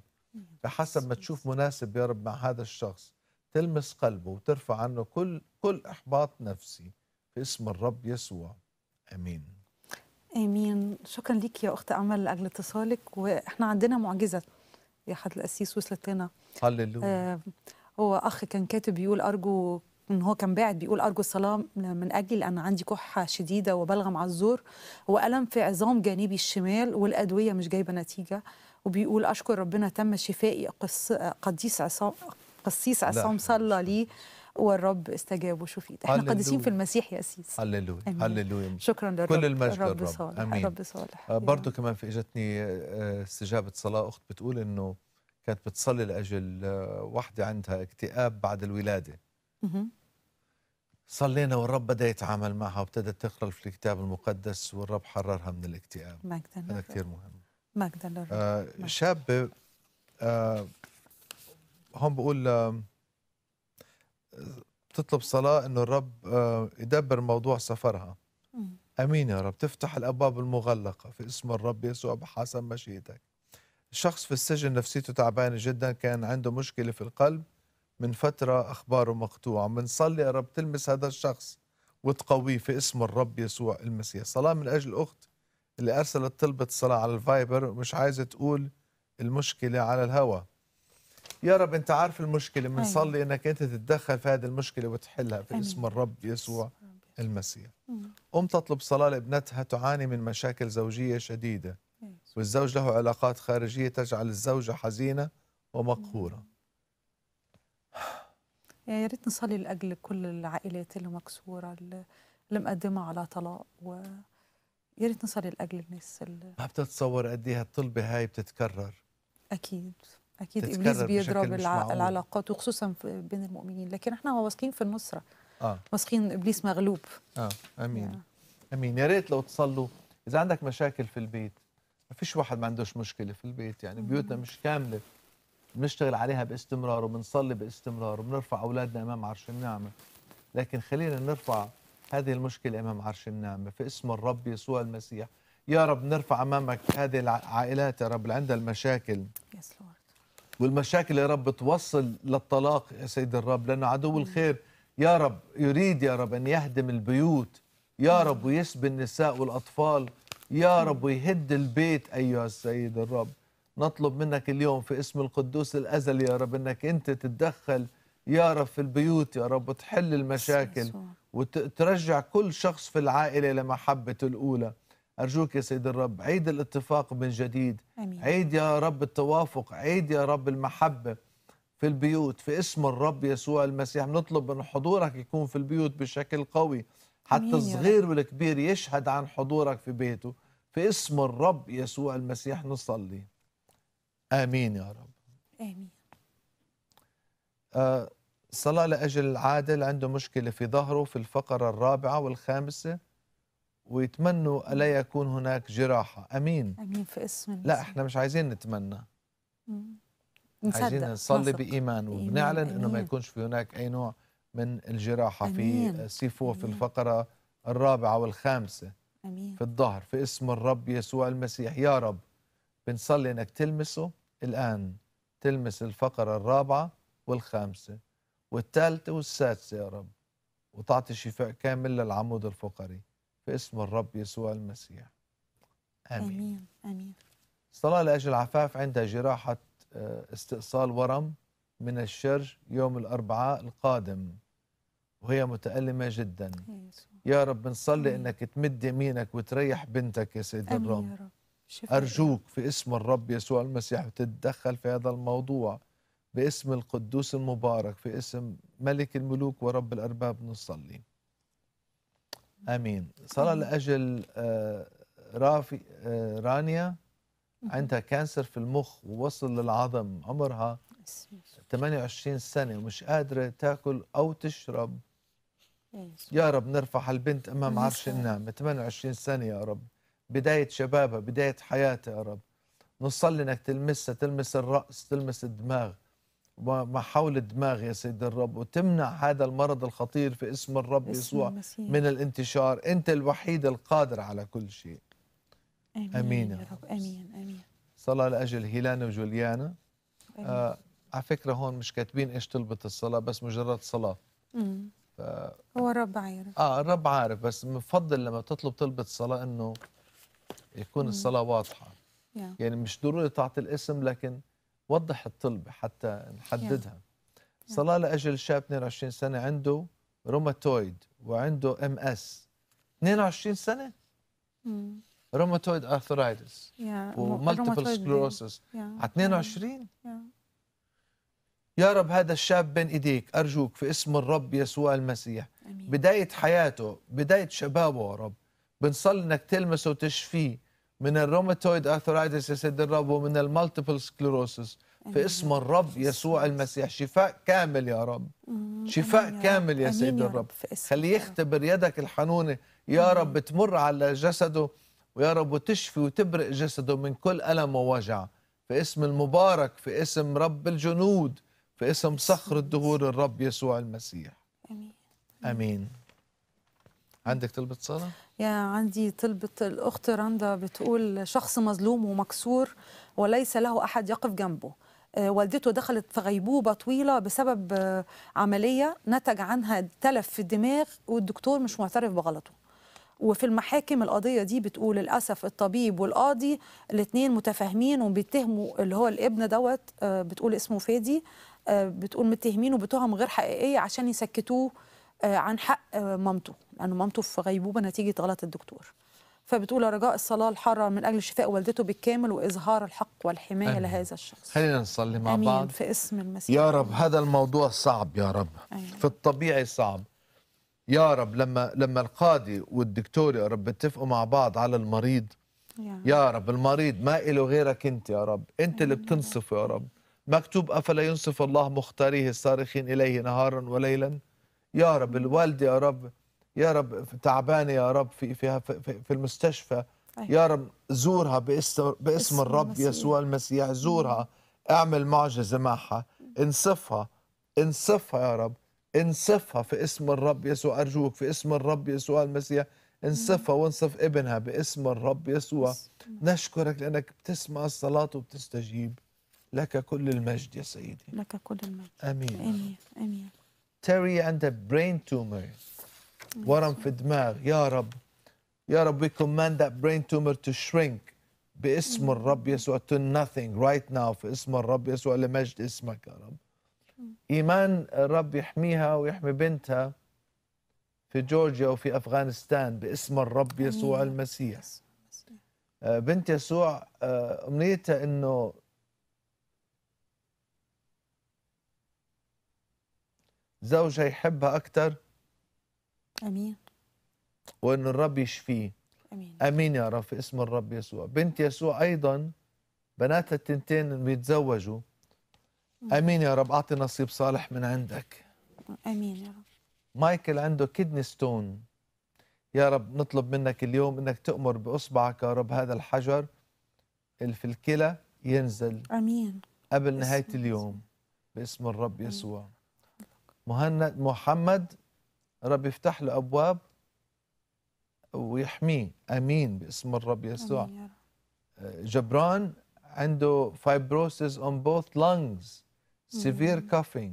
بحسب ما تشوف مناسب يا رب مع هذا الشخص. تلمس قلبه وترفع عنه كل كل إحباط نفسي في اسم الرب يسوع. آمين. آمين. شكرا ليك يا أخت أمل لأجل اتصالك وإحنا عندنا معجزة يا حضرة القسيس وصلت لنا. هللويا. آه هو أخ كان كاتب بيقول أرجو إن هو كان باعت بيقول أرجو الصلاه من أجلي لأن عندي كحة شديدة وبلغم على الزور وألم في عظام جانبي الشمال والأدوية مش جايبة نتيجة. وبيقول أشكر ربنا تم شفائي قس قديس عصام قسيس عصام صلى لي والرب استجاب وشفيت إحنا. قديسين في المسيح يا أسيس. هللويا. هللويا. شكرا للرب. كل المجد الرب. صالح. آمين. الرب صالح. آه، برضو كمان في إجتني آه، استجابة صلاة أخت بتقول إنه كانت بتصلي لأجل آه، وحده عندها اكتئاب بعد الولادة. مهم. صلينا والرب بدأ يتعامل معها وابتدت تقرأ في الكتاب المقدس والرب حررها من الاكتئاب. مجدا هذا كثير مهم. مجدا للرب آه. شابة آه هون بقول آه بتطلب صلاة إنه الرب آه يدبر موضوع سفرها. مم. أمين يا رب. تفتح الأبواب المغلقة في اسم الرب يسوع بحسب مشيئتك. الشخص في السجن نفسيته تعبانة جدا كان عنده مشكلة في القلب. من فترة أخباره مقطوعة. بنصلي يا رب تلمس هذا الشخص وتقويه في اسم الرب يسوع المسيح. صلاة من أجل أخت اللي أرسلت طلبة صلاة على الفايبر ومش عايزة تقول المشكلة على الهوى. يا رب أنت عارف المشكلة بنصلي إنك أنت تتدخل في هذه المشكلة وتحلها في آمين. اسم الرب يسوع المسيح. أم تطلب صلاة لابنتها تعاني من مشاكل زوجية شديدة. والزوج له علاقات خارجية تجعل الزوجة حزينة ومقهورة. يا ريت نصلي لأجل كل العائلات اللي مكسورة اللي مقدمه على طلاق و يا ريت نصلي لأجل الناس اللي ما بتتصور قد إيه الطلبة هاي بتتكرر. أكيد. أكيد إبليس بيضرب. العلاقات وخصوصا بين المؤمنين. لكن إحنا واثقين في النصرة. آه. واثقين إبليس مغلوب. آه. آمين. يا. آمين. يا ريت لو تصلوا. إذا عندك مشاكل في البيت ما فيش واحد ما عندوش مشكلة في البيت. يعني بيوتنا مش كاملة. بنشتغل عليها باستمرار وبنصلي باستمرار وبنرفع أولادنا إمام عرش النعمة. لكن خلينا نرفع هذه المشكلة إمام عرش النعمة في اسم الرب يسوع المسيح. يا رب نرفع أمامك هذه العائلات يا رب اللي عندها المشاكل. يس لورد والمشاكل يا رب توصل للطلاق يا سيد الرب لأنه عدو الخير يا رب يريد يا رب أن يهدم البيوت يا رب ويسبي النساء والأطفال يا رب ويهد البيت. أيها السيد الرب نطلب منك اليوم في اسم القدوس الأزلي يا رب أنك أنت تتدخل يا رب في البيوت يا رب وتحل المشاكل. وترجع كل شخص في العائلة لمحبته الأولى. أرجوك يا سيد الرب عيد الاتفاق من جديد. آمين. عيد يا رب التوافق عيد يا رب المحبة في البيوت في اسم الرب يسوع المسيح. نطلب أن حضورك يكون في البيوت بشكل قوي. حتى آمين الصغير والكبير يشهد عن حضورك في بيته. في اسم الرب يسوع المسيح نصلي. آمين يا رب. آمين. آه صلاة لأجل العادل عنده مشكلة في ظهره في الفقرة الرابعة والخامسة. ويتمنوا ألا يكون هناك جراحة أمين أمين في اسم لا. إحنا مش عايزين نتمنى مم. عايزين نصدق نصلي. بإيمان. وبنعلن إنه ما أمين. يكونش في هناك أي نوع من الجراحة أمين. في سيفو في أمين. الفقرة الرابعة والخامسة أمين في الظهر في اسم الرب يسوع المسيح يا رب بنصلي إنك تلمسه الآن تلمس الفقرة الرابعة والخامسة والثالثة والسادسة يا رب وتعطي شفاء كامل للعمود الفقري في اسم الرب يسوع المسيح. آمين. آمين. آمين. صلاة لأجل عفاف عندها جراحة آه، استئصال ورم من الشرج يوم الأربعاء القادم وهي متألمة جدا. يا رب بنصلي آمين. إنك تمد يمينك وتريح بنتك يا سيد الرب آمين يا رب. أرجوك في اسم الرب يسوع المسيح وتتدخل في هذا الموضوع باسم القدوس المبارك في اسم ملك الملوك ورب الأرباب نصلي. آمين. صلاة آمين. لأجل آه، رافي آه، رانيا. عندها كانسر في المخ ووصل للعظم عمرها اسم يسوع 28 سنة ومش قادرة تاكل أو تشرب. يا رب نرفع البنت أمام عرش. النعمة. 28 سنة يا رب. بداية شبابها بداية حياتها يا رب. نصلي إنك تلمسها تلمس الرأس تلمس الدماغ. وما حول الدماغ يا سيد الرب وتمنع هذا المرض الخطير في اسم الرب يسوع المسيح. من الانتشار. أنت الوحيد القادر على كل شيء. آمين, آمين يا رب. آمين آمين. صلاة لأجل هيلانا وجوليانا. آمين. آه على فكرة هون مش كاتبين إيش طلبت الصلاة بس مجرد صلاة. مم. ف... هو الرب عارف. آه الرب عارف بس بفضل لما تطلب طلبة صلاة إنه يكون الصلاة واضحة. يا يعني مش ضروري تعطي الاسم لكن وضح الطلبة حتى نحددها. صلاة لأجل شاب 22 سنة عنده روماتويد وعنده MS 22 سنة؟ مم. rheumatoid arthritis و multiple sclerosis يا. على 22 يا. رب هذا الشاب بين إيديك أرجوك في اسم الرب يسوع المسيح. آمين. بداية حياته بداية شبابه يا رب. بنصلي إنك تلمسه وتشفيه. من ال rheumatoid arthritis يا سيد الرب ومن ال multiple sclerosis في. اسم الرب يسوع المسيح. شفاء كامل يا رب. شفاء كامل. يا سيد الرب. خليه. يختبر يدك الحنونة. يا رب تمر على جسده. ويا رب وتشفي وتبرئ جسده من كل ألم ووجع. في اسم المبارك. في اسم رب الجنود. في اسم صخر الدهور الرب يسوع المسيح. أمين. أمين. عندك طلبة صلاة؟ يا عندي طلبة الأخت رندا بتقول شخص مظلوم ومكسور وليس له أحد يقف جنبه آه، والدته دخلت في غيبوبة طويلة بسبب آه، عملية نتج عنها تلف في الدماغ والدكتور مش معترف بغلطه وفي المحاكم القضية دي بتقول للأسف الطبيب والقاضي الاثنين متفاهمين وبيتهموا اللي هو الابن دوت آه، بتقول اسمه فادي بتقول متهمينه بتهم غير حقيقية عشان يسكتوه عن حق آه، مامته لأن مامته في غيبوبة نتيجة غلط الدكتور. فبتقول رجاء الصلاة الحارة من أجل شفاء والدته بالكامل وإظهار الحق والحماية آمين. لهذا الشخص. خلينا نصلي مع آمين. بعض. في اسم المسيح. يا رب هذا الموضوع صعب يا رب. أيوة. في الطبيعي صعب. يا رب لما لما القاضي والدكتور يا رب اتفقوا مع بعض على المريض يا يا رب المريض ما إله غيرك أنت يا رب. أنت اللي بتنصف يا رب. مكتوب أفلا ينصف الله مختاريه الصارخين إليه نهارا وليلا؟ يا رب الوالده يا رب يا رب تعبانه يا رب في في في, في المستشفى. أيوة. يا رب زورها باسم باسم الرب المسيح. يسوع المسيح زورها. اعمل معجزة معها. انصفها انصفها يا رب. انصفها في اسم الرب يسوع. أرجوك في اسم الرب يسوع المسيح. انصفها وانصف ابنها باسم الرب يسوع. نشكرك لأنك بتسمع الصلاة وبتستجيب. لك كل المجد يا سيدي. لك كل المجد. آمين. آمين. آمين. تيري عندها برين تومر ورم في الدماغ يا رب. يا رب we command that brain tumor to shrink. باسم الرب يسوع to nothing right now. في اسم الرب يسوع لمجد اسمك يا رب. إيمان الرب يحميها ويحمي بنتها في جورجيا وفي أفغانستان. باسم الرب يسوع. المسيح. آه، بنت يسوع آه، أمنيتها زوجها يحبها أكثر آمين. وإنه الرب يشفيه. آمين. أمين يا رب في اسم الرب يسوع. بنت يسوع أيضا بناتها التنتين بيتزوجوا. أمين. يا رب أعطي نصيب صالح من عندك. آمين يا رب. مايكل عنده كدني ستون يا رب نطلب منك اليوم إنك تؤمر بإصبعك يا رب هذا الحجر اللي في الكلى ينزل. آمين. قبل نهاية. اليوم باسم الرب يسوع. مهند محمد رب يفتح له أبواب ويحميه. آمين باسم الرب يسوع. آمين يا رب. جبران عنده fibrosis on both lungs severe coughing.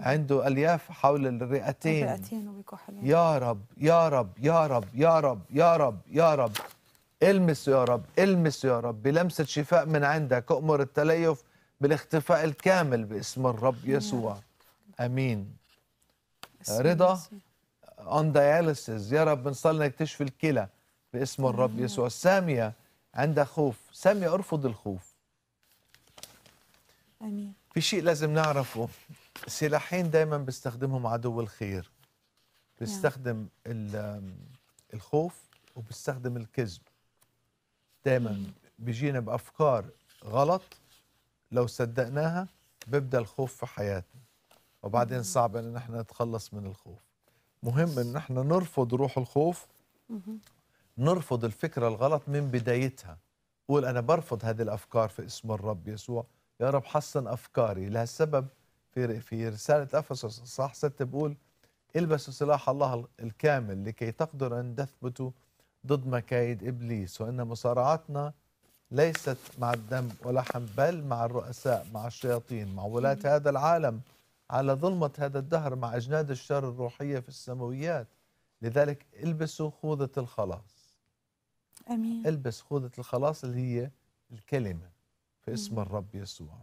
عنده ألياف حول الرئتين. الرئتين يا رب يا رب يا رب يا رب يا رب يا رب. المس يا رب المس يا رب. بلمسة شفاء من عندك. أمر التليف بالاختفاء الكامل باسم الرب يسوع. باسم رضا. اون داياليسيس يا رب بنصلي إنك تشفي الكلى باسم الرب يسوع. سامية عندها خوف. سامية أرفض الخوف. أمين. في شيء لازم نعرفه. سلاحين دائما بيستخدمهم عدو الخير. بيستخدم ال- الخوف وبيستخدم الكذب. دائما بيجينا بأفكار غلط. لو صدقناها بيبدأ الخوف في حياتنا. وبعدين صعب إن نحن نتخلص من الخوف. مهم إن نحن نرفض روح الخوف. نرفض الفكرة الغلط من بدايتها. قول أنا برفض هذه الأفكار في اسم الرب يسوع. يا رب حسن أفكاري. لهالسبب في في رسالة أفسس صح 6 بقول إلبسوا سلاح الله الكامل لكي تقدروا أن تثبتوا ضد مكايد إبليس. وإن مصارعتنا ليست مع الدم ولحم بل مع الرؤساء مع الشياطين مع ولاة هذا العالم. على ظلمة هذا الدهر مع أجناد الشر الروحية في السماويات. لذلك البسوا خوذة الخلاص. آمين. البس خوذة الخلاص اللي هي الكلمة في اسم الرب يسوع.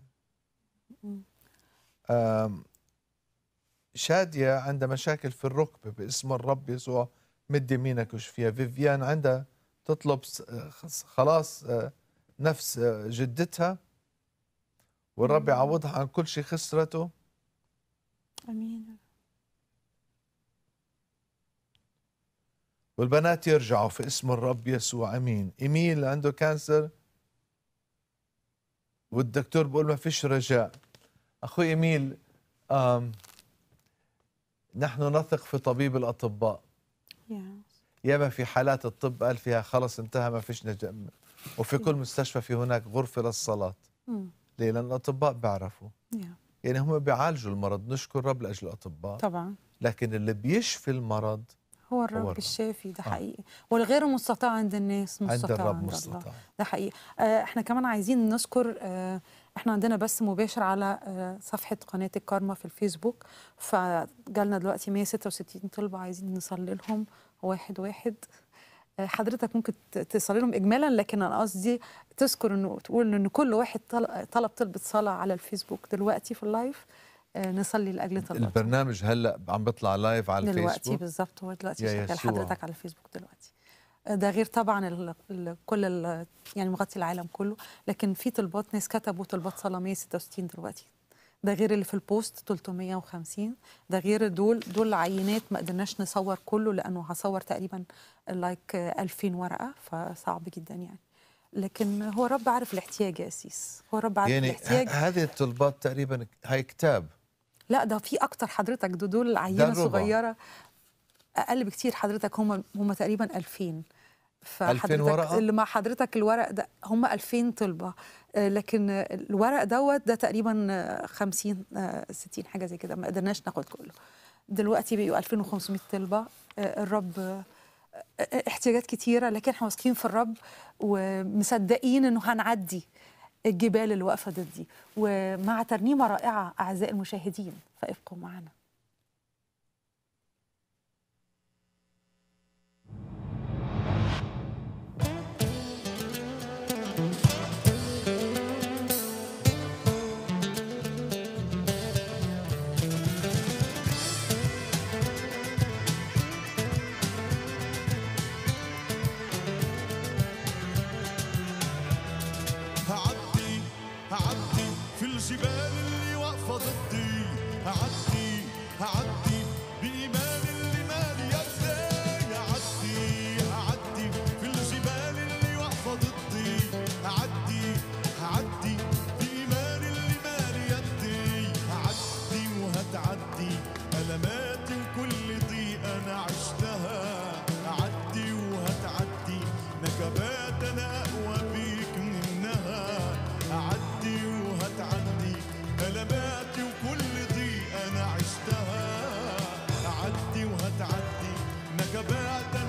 شادية عندها مشاكل في الركبة باسم الرب يسوع. مد يمينك وشفيها فيفيان عندها تطلب خلاص آه، نفس آه، جدتها. والرب يعوضها عن كل شيء خسرته. آمين. والبنات يرجعوا في اسم الرب يسوع آمين. إيميل عنده كانسر والدكتور بيقول ما فيش رجاء. أخوي إيميل آم نحن نثق في طبيب الأطباء. يا ياما في حالات الطب قال فيها خلص انتهى ما فيش نجاة. وفي كل مستشفى في هناك غرفة للصلاة. مم. ليه؟ لأن الأطباء بيعرفوا. يا يعني هم بيعالجوا المرض نشكر الرب لأجل الأطباء. طبعا. لكن اللي بيشفي المرض هو الرب الرب. الشافي ده آه. حقيقي. والغير مستطاع عند الناس عند مستطاع الرب عند الله. مستطاع. ده حقيقي. آه، إحنا كمان عايزين نذكر آه، إحنا عندنا بث مباشر على آه، صفحة قناة الكارما في الفيسبوك. فجالنا دلوقتي 166 طلبة عايزين نصلي لهم واحد واحد. حضرتك ممكن تصلي لهم اجمالا لكن أنا قصدي تذكر إنه تقول ان كل واحد طل- طلب طلبة صلاة على الفيسبوك دلوقتي في اللايف آه، نصلي لأجل طلباتهم البرنامج هلأ عم بيطلع live على دلوقتي الفيسبوك. بالظبط هو دلوقتي شغال. حضرتك على الفيسبوك دلوقتي. ده غير طبعا ال ال كل ال يعني مغطي العالم كله. لكن في طلبات ناس كتبوا طلبات صلاة 166 دلوقتي. ده غير اللي في ال post 350 ده غير دول دول عينات ما قدرناش نصور كله لأنه هصور تقريبا like 2000 ورقة فصعب جدا يعني. لكن هو رب عارف الاحتياج يا قسيس. هو رب عارف يعني الاحتياج. هذه الطلبات تقريبا هاي كتاب. لا ده في أكتر حضرتك. ده دول عينه. صغيره أقل بكتير حضرتك. هم هم تقريبا 2000 فحضرتك ورقة؟ اللي مع حضرتك الورق ده هم 2000 طلبة. لكن آه، الورق دوت ده تقريبا آه، 50 آه، 60 حاجة زي كده. ما قدرناش ناخد كله. دلوقتي بقوا 2500 طلبة. آه، الرب آه، آه، احتياجات كتيرة لكن إحنا واثقين في الرب ومصدقين إنه هنعدي الجبال اللي واقفه ضدي. ومع ترنيمة رائعة أعزائي المشاهدين فابقوا معنا. هعدي Jacob,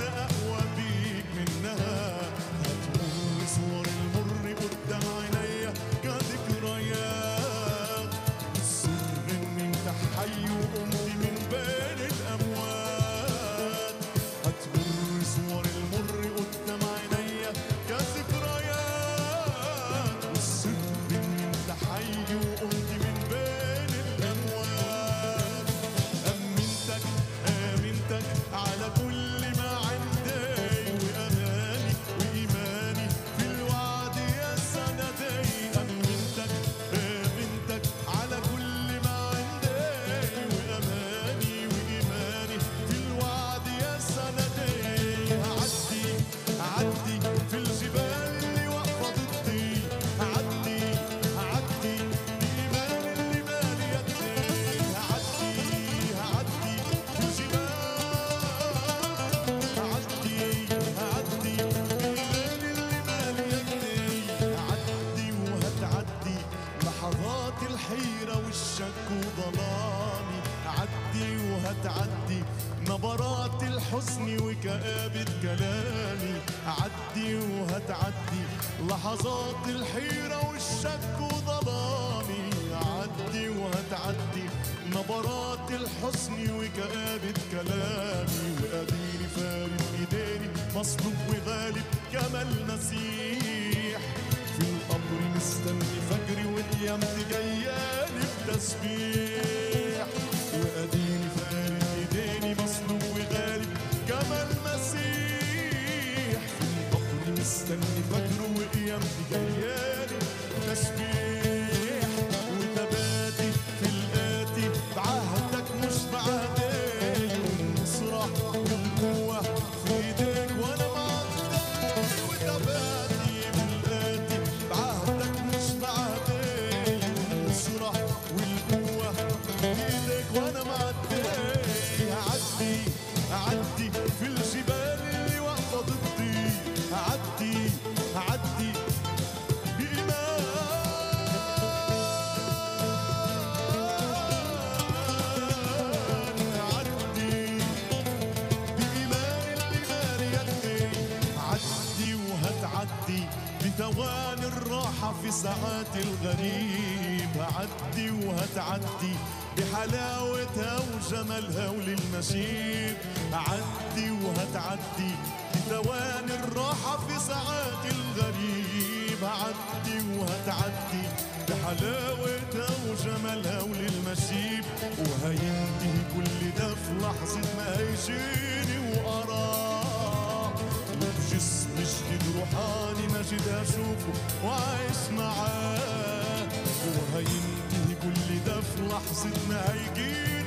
الغريب عدي وهتعدي بحلاوتها وجمالها وللمشيب. عدي وهتعدي بثواني الراحة في ساعات الغريب. عدي وهتعدي بحلاوتها وجمالها وللمشيب. وهينتهي كل ده في لحظة ما هيجيني وأراه. جديد روحاني مجد أشوفه وعايش معاه وهينتهي كل ده في لحظة ما هيجيني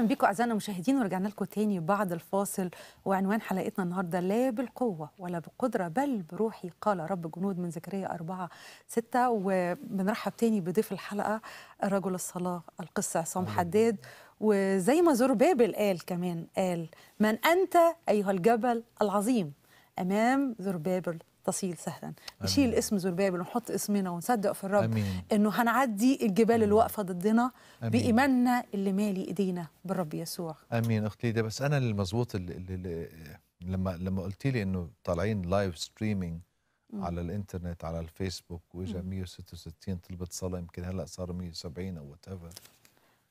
أهلا بكم اعزائنا المشاهدين ورجعنا لكم تاني بعد الفاصل وعنوان حلقتنا النهارده لا بالقوة ولا بالقدرة بل بروحي قال رب جنود من زكريا أربعة ستة. وبنرحب تاني بضيف الحلقة رجل الصلاة القس عصام حداد. وزي ما زربابل قال كمان قال من أنت أيها الجبل العظيم. أمام زربابل تصيل سهلا. نشيل اسم زربابل ونحط اسمنا ونصدق في الرب آمين. إنه هنعدي الجبال اللي واقفه ضدنا. بإيماننا اللي مالي إيدينا بالرب يسوع. آمين. أخت ليديا بس أنا المظبوط لما لما قلت لي إنه طالعين live streaming على الإنترنت على الفيسبوك واجا 166 طلبة صلاة يمكن هلأ صاروا 170 أو whatever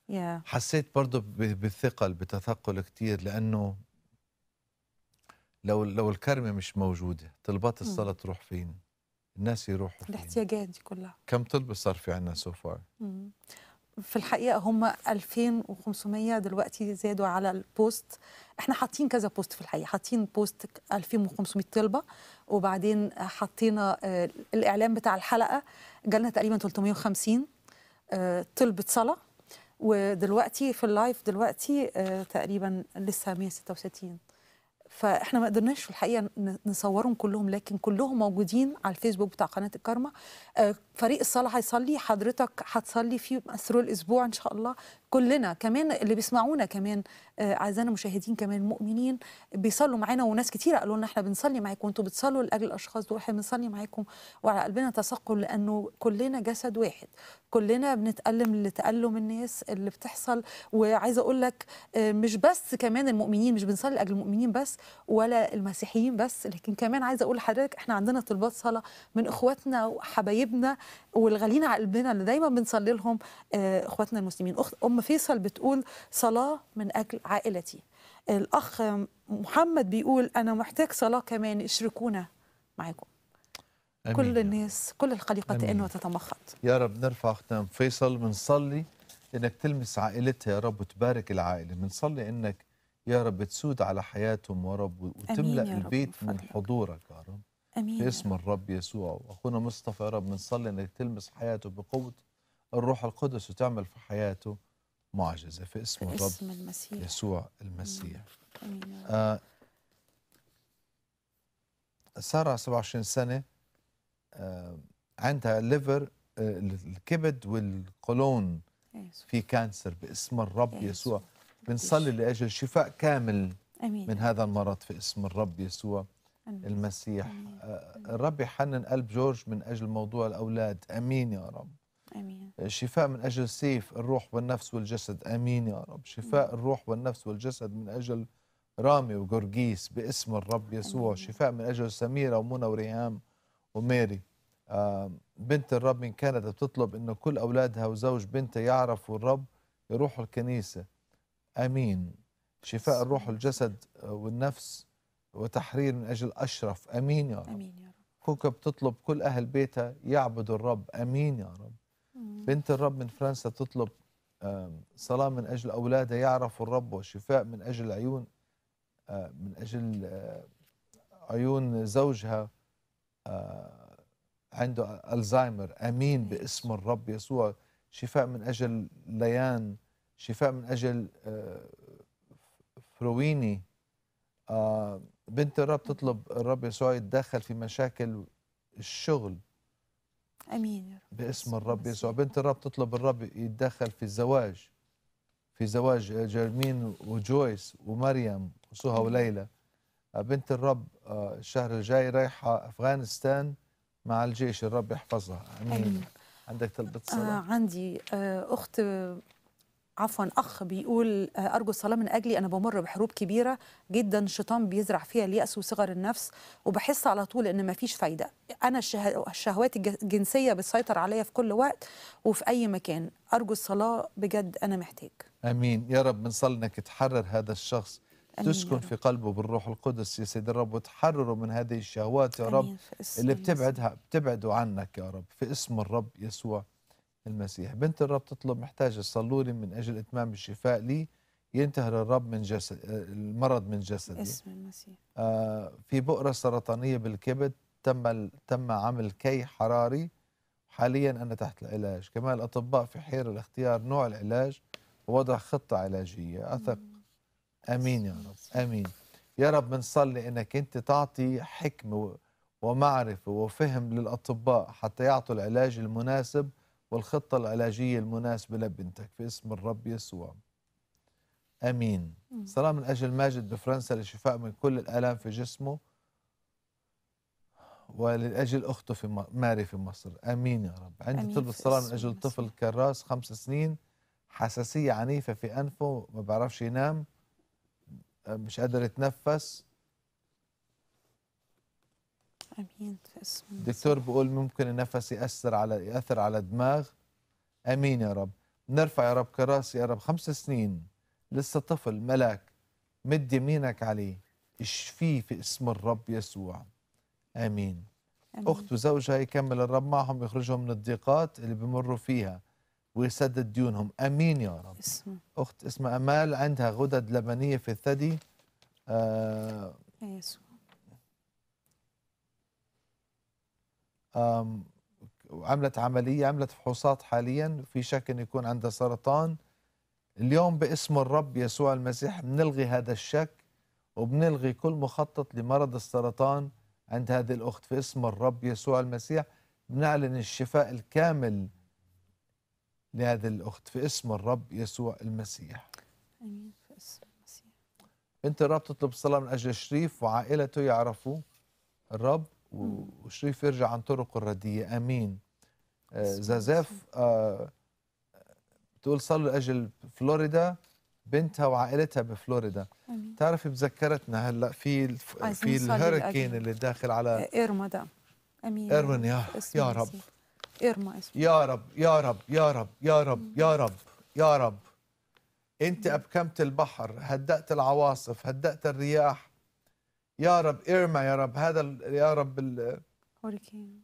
يا حسيت برضه ب- بثقل بتثقل كتير لأنه لو لو الكرمة مش موجودة طلبات الصلاة تروح فين؟ الناس يروحوا فين؟ الاحتياجات دي كلها. كم طلبة صار في عنا so far؟ في الحقيقة هم 2500 دلوقتي زادوا على ال post إحنا حاطين كذا post في الحقيقة. حاطين post 2500 طلبة وبعدين حطينا آه، الإعلان بتاع الحلقة جالنا تقريبا 350 آه، طلبة صلاة. ودلوقتي في ال live دلوقتي آه، تقريبا لسه 166 فاحنا ما قدرناش في الحقيقة نصورهم كلهم لكن كلهم موجودين على الفيسبوك بتاع قناة الكارما آه، فريق الصلاة هيصلي حضرتك هتصلي فيه ثرو الأسبوع إن شاء الله. كلنا كمان اللي بيسمعونا كمان آه، أعزائنا المشاهدين كمان مؤمنين بيصلوا معانا وناس كتير قالوا لنا إحنا بنصلي معاكم وأنتوا بتصلوا لأجل الأشخاص دول إحنا بنصلي معاكم وعلى قلبنا تثقل لأنه كلنا جسد واحد كلنا بنتألم لتألم الناس اللي بتحصل. وعايزه أقول لك آه، مش بس كمان المؤمنين مش بنصلي لأجل المؤمنين بس ولا المسيحيين بس لكن كمان عايزه أقول لحضرتك إحنا عندنا طلبات صلاة من إخواتنا وحبايبنا والغاليين على قلبنا اللي دايما بنصلي لهم آه، إخواتنا المسلمين. أخت أم فيصل بتقول صلاة من أجل عائلتي. الأخ محمد بيقول أنا محتاج صلاة كمان اشركونا معاكم. آمين كل. الناس كل الخليقة آمين. انه تتمخض يا رب نرفع ختام فيصل بنصلي إنك تلمس عائلتها يا رب وتبارك العائلة. بنصلي إنك يا رب تسود على حياتهم يا رب وتملأ يا رب البيت من بفضلك. حضورك يا رب. أمين في يا اسم الرب يسوع. واخونا مصطفى يا رب بنصلي إنك تلمس حياته بقوة الروح القدس وتعمل في حياته. معجزة في اسم في الرب اسم المسيح يسوع المسيح آمين يا رب. آه سارة 27 سنة آه عندها liver آه الكبد والقولون. في cancer باسم الرب يسوع. يسوع بنصلي لأجل شفاء كامل آمين من هذا المرض في اسم الرب يسوع آمين. المسيح آمين. آه الرب يحنن قلب جورج من أجل موضوع الأولاد أمين يا رب آمين. شفاء من أجل سيف الروح والنفس والجسد. آمين يا رب. شفاء الروح والنفس والجسد من أجل رامي وجورجيس باسم الرب يسوع. آمين. شفاء من أجل سميرة ومنى وريهام وميري بنت الرب من كندا بتطلب أنه كل أولادها وزوج بنتها يعرفوا الرب يروحوا الكنيسة. آمين. شفاء الروح والجسد والنفس وتحرير من أجل أشرف. آمين يا رب. آمين يا رب. كوكا بتطلب كل أهل بيتها يعبدوا الرب. آمين يا رب. بنت الرب من فرنسا تطلب صلاة من أجل أولادها يعرفوا الرب وشفاء من أجل عيون آه، من أجل آه، عيون زوجها آه، عنده الزهايمر آمين باسم الرب يسوع. شفاء من أجل ليان شفاء من آه، فرويني. بنت الرب تطلب الرب يسوع يتدخل في مشاكل الشغل. آمين يا رب. باسم الرب يسوع. بنت الرب تطلب الرب يتدخل في الزواج في زواج جرمين وجويس ومريم وسهى وليلى آه، بنت الرب آه، الشهر الجاي رايحة أفغانستان مع الجيش الرب يحفظها. أمين, آمين. عندك طلبة آه صلاة عندي آه أخت عفوا أخ بيقول آه أرجو الصلاة من أجلي أنا بمر بحروب كبيرة جدا الشيطان بيزرع فيها اليأس وصغر النفس وبحس على طول إن مفيش فايدة. أنا الشه- الشهوات الج- الجنسية بتسيطر عليا في كل وقت وفي أي مكان. أرجو الصلاة بجد أنا محتاج. أمين. يا رب بنصلي أنك تحرر هذا الشخص. تسكن. في قلبه بالروح القدس يا سيد الرب وتحرره من هذه الشهوات يا رب اللي. بتبعدها بتبعده عنك يا رب. في اسم الرب يسوع. المسيح. بنت الرب تطلب محتاجة صلوا لي من أجل إتمام الشفاء لي. ينتهر الرب من جسد المرض من جسدي. اسم المسيح. آه، في بؤرة سرطانية بالكبد تم تم عمل كي حراري. حاليا أنا تحت العلاج. كمان الأطباء في حيرة لاختيار نوع العلاج ووضع خطة علاجية. أثق. آمين يا رب. آمين. يا رب بنصلي إنك أنت تعطي حكمه و- ومعرفة وفهم للأطباء حتى يعطوا العلاج المناسب والخطة العلاجية المناسبة لبنتك في اسم الرب يسوع. آمين. صلاة من أجل ماجد بفرنسا للشفاء من كل الآلام في جسمه ولأجل أخته في ماري في مصر. آمين يا رب. عندي آمين. طلبة في صلاة من أجل. طفل كراس خمس سنين حساسية عنيفة في أنفه ما بيعرفش ينام مش قادر يتنفس. أمين في اسم المسيح. الدكتور بيقول ممكن النفس يأثر على يأثر على الدماغ. أمين يا رب. نرفع يا رب كراس يا رب. خمس سنين لسه طفل ملاك مد يمينك عليه. اشفيه في اسم الرب يسوع. أمين. آمين. أخت وزوجها يكمل الرب معهم يخرجهم من الضيقات اللي بمروا فيها ويسدد ديونهم. أمين يا رب. اسم أخت اسمها أمال عندها غدد لبنية في الثدي. آه يسوع. آم، وعملت عملية عملت فحوصات حاليا في شك أن يكون عندها سرطان. اليوم باسم الرب يسوع المسيح بنلغي هذا الشك وبنلغي كل مخطط لمرض السرطان عند هذه الأخت في اسم الرب يسوع المسيح. بنعلن الشفاء الكامل لهذه الأخت في اسم الرب يسوع المسيح. آمين في اسم المسيح. بنت الرب تطلب الصلاة من أجل شريف وعائلته يعرفوا الرب وشريف يرجع عن طرقه الردية. أمين. آه، زازاف آه، بتقول صلوا لأجل فلوريدا بنتها وعائلتها بفلوريدا. أمين. تعرفي بذكرتنا هلأ في الف- في لأجل- اللي داخل على إيرما ده. أمين. إيرمن يا يا رب. إيرما اسمه. يا رب يا رب يا رب يا رب يا رب يا رب. أنت أبكمت البحر هدأت العواصف هدأت الرياح يا رب ارمى يا رب هذا يا رب ال- hurricane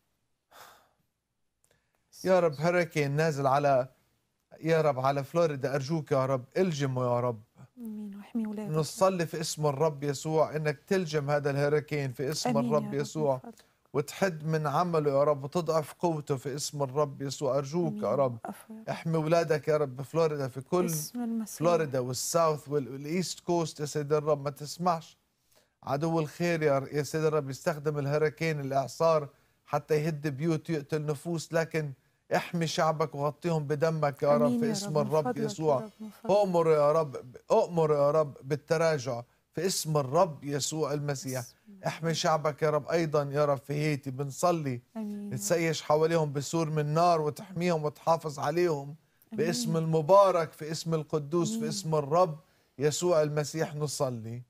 يا رب hurricane نازل على يا رب على فلوريدا. أرجوك يا رب الجمه يا رب. آمين. واحمي ولادك. نصلي في اسم الرب يسوع إنك تلجم هذا ال hurricane في اسم الرب رب، يسوع. فضلك. وتحد من عمله يا رب وتضعف قوته في اسم الرب يسوع. أرجوك يا. رب يا رب. احمي اولادك يا رب بفلوريدا في كل فلوريدا وال South وال- وال East Coast يا سيد الرب. ما تسمحش عدو الخير يا سيد الرب يستخدم الهريكين الإعصار حتى يهد بيوت يقتل نفوس لكن احمي شعبك وغطيهم بدمك يا رب في اسم الرب يسوع. أؤمر يا رب أؤمر يا رب بالتراجع في اسم الرب يسوع المسيح. احمي شعبك يا رب أيضا يا رب في هيتي بنصلي. تسيش حواليهم بسور من نار وتحميهم وتحافظ عليهم. باسم المبارك في اسم القدوس في. اسم الرب يسوع المسيح نصلي.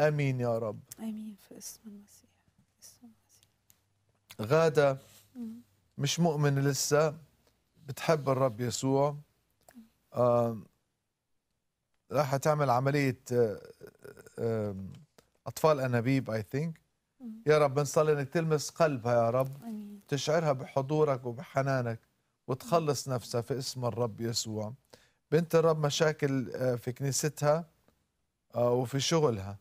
آمين يا رب. آمين في اسم المسيح. اسم المسيح. غادة. مش مؤمنه لسه بتحب الرب يسوع. راح تعمل عملية آه، آم، أطفال أنابيب اي ثينك. يا رب بنصلي إنك تلمس قلبها يا رب. آمين. تشعرها بحضورك وبحنانك وتخلص نفسها في اسم الرب يسوع. بنت الرب مشاكل آه، في كنيستها آه، وفي شغلها.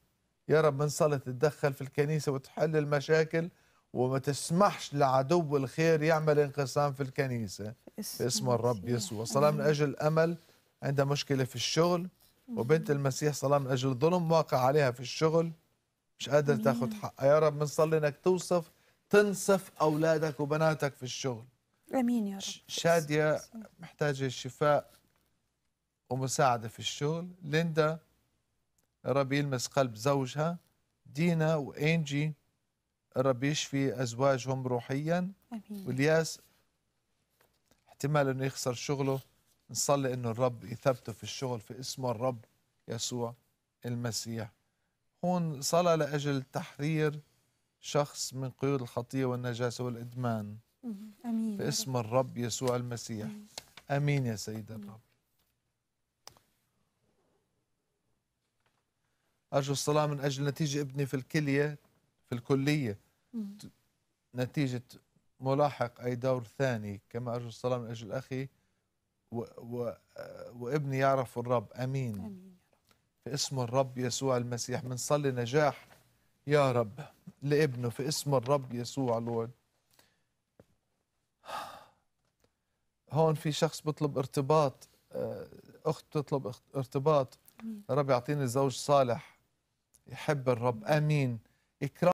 يا رب بنصلي تتدخل في الكنيسة وتحل المشاكل وما تسمحش لعدو الخير يعمل انقسام في الكنيسة. في اسم الرب. يسوع. صلاة من. أجل الأمل عندها مشكلة في الشغل. وبنت المسيح صلاة من أجل ظلم واقع عليها في الشغل. مش قادر. تاخذ حقها يا رب بنصلي إنك توصف تنصف أولادك وبناتك في الشغل. آمين يا رب. ش- في اسم شادية المسيح. محتاجة شفاء ومساعدة في الشغل. ليندا يا رب يلمس قلب زوجها دينا وإنجي. يا رب يشفي أزواجهم روحيا. آمين. والياس احتمال إنه يخسر شغله. نصلي إنه الرب يثبته في الشغل في اسم الرب يسوع المسيح. هون صلاة لأجل تحرير شخص من قيود الخطية والنجاسة والإدمان. مم. آمين. في يا رب. اسم الرب يسوع المسيح. آمين يا سيد الرب. أرجو الصلاة من أجل نتيجة ابني في الكلية في الكلية. مم. نتيجة ملاحق أي دور ثاني. كما أرجو الصلاة من أجل أخي و و وابني يعرف الرب. أمين. أمين في اسم الرب يسوع المسيح. بنصلي نجاح يا رب لابنه. في اسم الرب يسوع لورد. هون في شخص بيطلب ارتباط آه، أخت بتطلب ارتباط. رب يعطيني زوج صالح. يحب الرب. آمين. إكرام